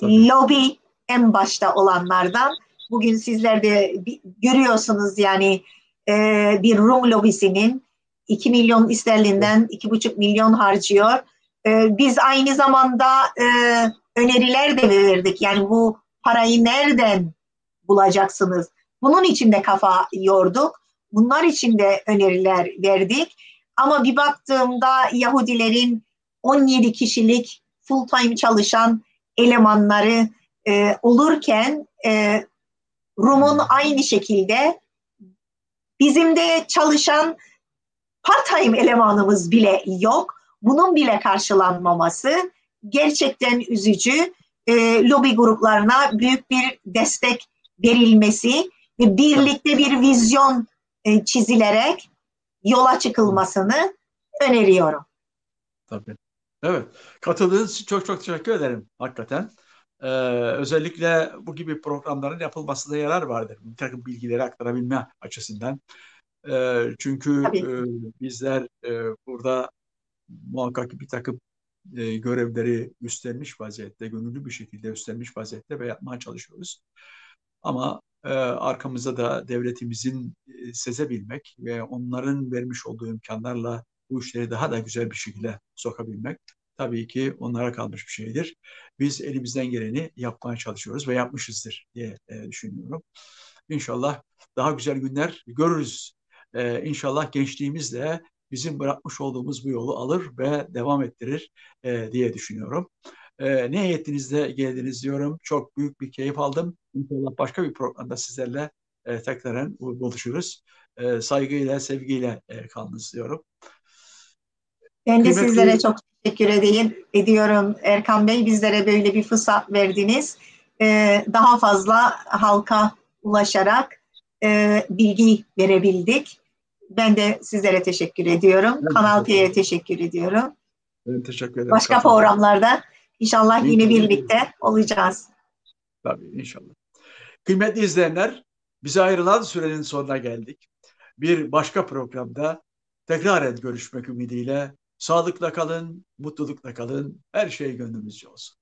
Tabii. lobi en başta olanlardan Bugün sizler de görüyorsunuz yani e, bir Rum lobisinin 2 milyon sterlinden 2,5 milyon harcıyor. E, biz aynı zamanda e, öneriler de verdik. Yani bu parayı nereden bulacaksınız? Bunun için de kafa yorduk. Bunlar için de öneriler verdik. Ama bir baktığımda Yahudilerin 17 kişilik full time çalışan elemanları e, olurken e, Rum'un aynı şekilde bizim de çalışan part-time elemanımız bile yok. Bunun bile karşılanmaması gerçekten üzücü. E, lobi gruplarına büyük bir destek verilmesi ve birlikte bir vizyon e, çizilerek yola çıkılmasını öneriyorum. Tabii. Evet. Katıldığınız için çok çok teşekkür ederim hakikaten. Ee, özellikle bu gibi programların yapılmasında yarar vardır. Bir takım bilgileri aktarabilme açısından. Ee, çünkü e, bizler e, burada muhakkak bir takım e, görevleri üstlenmiş vaziyette, gönüllü bir şekilde üstlenmiş vaziyette ve yapmaya çalışıyoruz. Ama e, arkamızda da devletimizin e, sezebilmek ve onların vermiş olduğu imkanlarla bu işleri daha da güzel bir şekilde sokabilmek tabii ki onlara kalmış bir şeydir. Biz elimizden geleni yapmaya çalışıyoruz ve yapmışızdır diye e, düşünüyorum. İnşallah daha güzel günler görürüz. E, inşallah gençliğimiz de bizim bırakmış olduğumuz bu yolu alır ve devam ettirir e, diye düşünüyorum. E, ne niyetinizle geldiniz diyorum. Çok büyük bir keyif aldım. İnşallah başka bir programda sizlerle e, tekrar buluşuruz. E, saygıyla, sevgiyle e, kalınız diyorum. Ben de Kıymetli... sizlere çok teşekkür edeyim, ediyorum Erkan Bey. Bizlere böyle bir fırsat verdiniz. Ee, daha fazla halka ulaşarak e, bilgi verebildik. Ben de sizlere teşekkür ediyorum. Ben Kanal T'ye teşekkür ediyorum. Ben teşekkür ederim. Başka programlarda inşallah yine birlikte olacağız. Tabii inşallah. Kıymetli izleyenler, bize ayrılan sürenin sonuna geldik. Bir başka programda tekrar görüşmek ümidiyle Sağlıkla kalın, mutlulukla kalın. Her şey gönlümüzce olsun.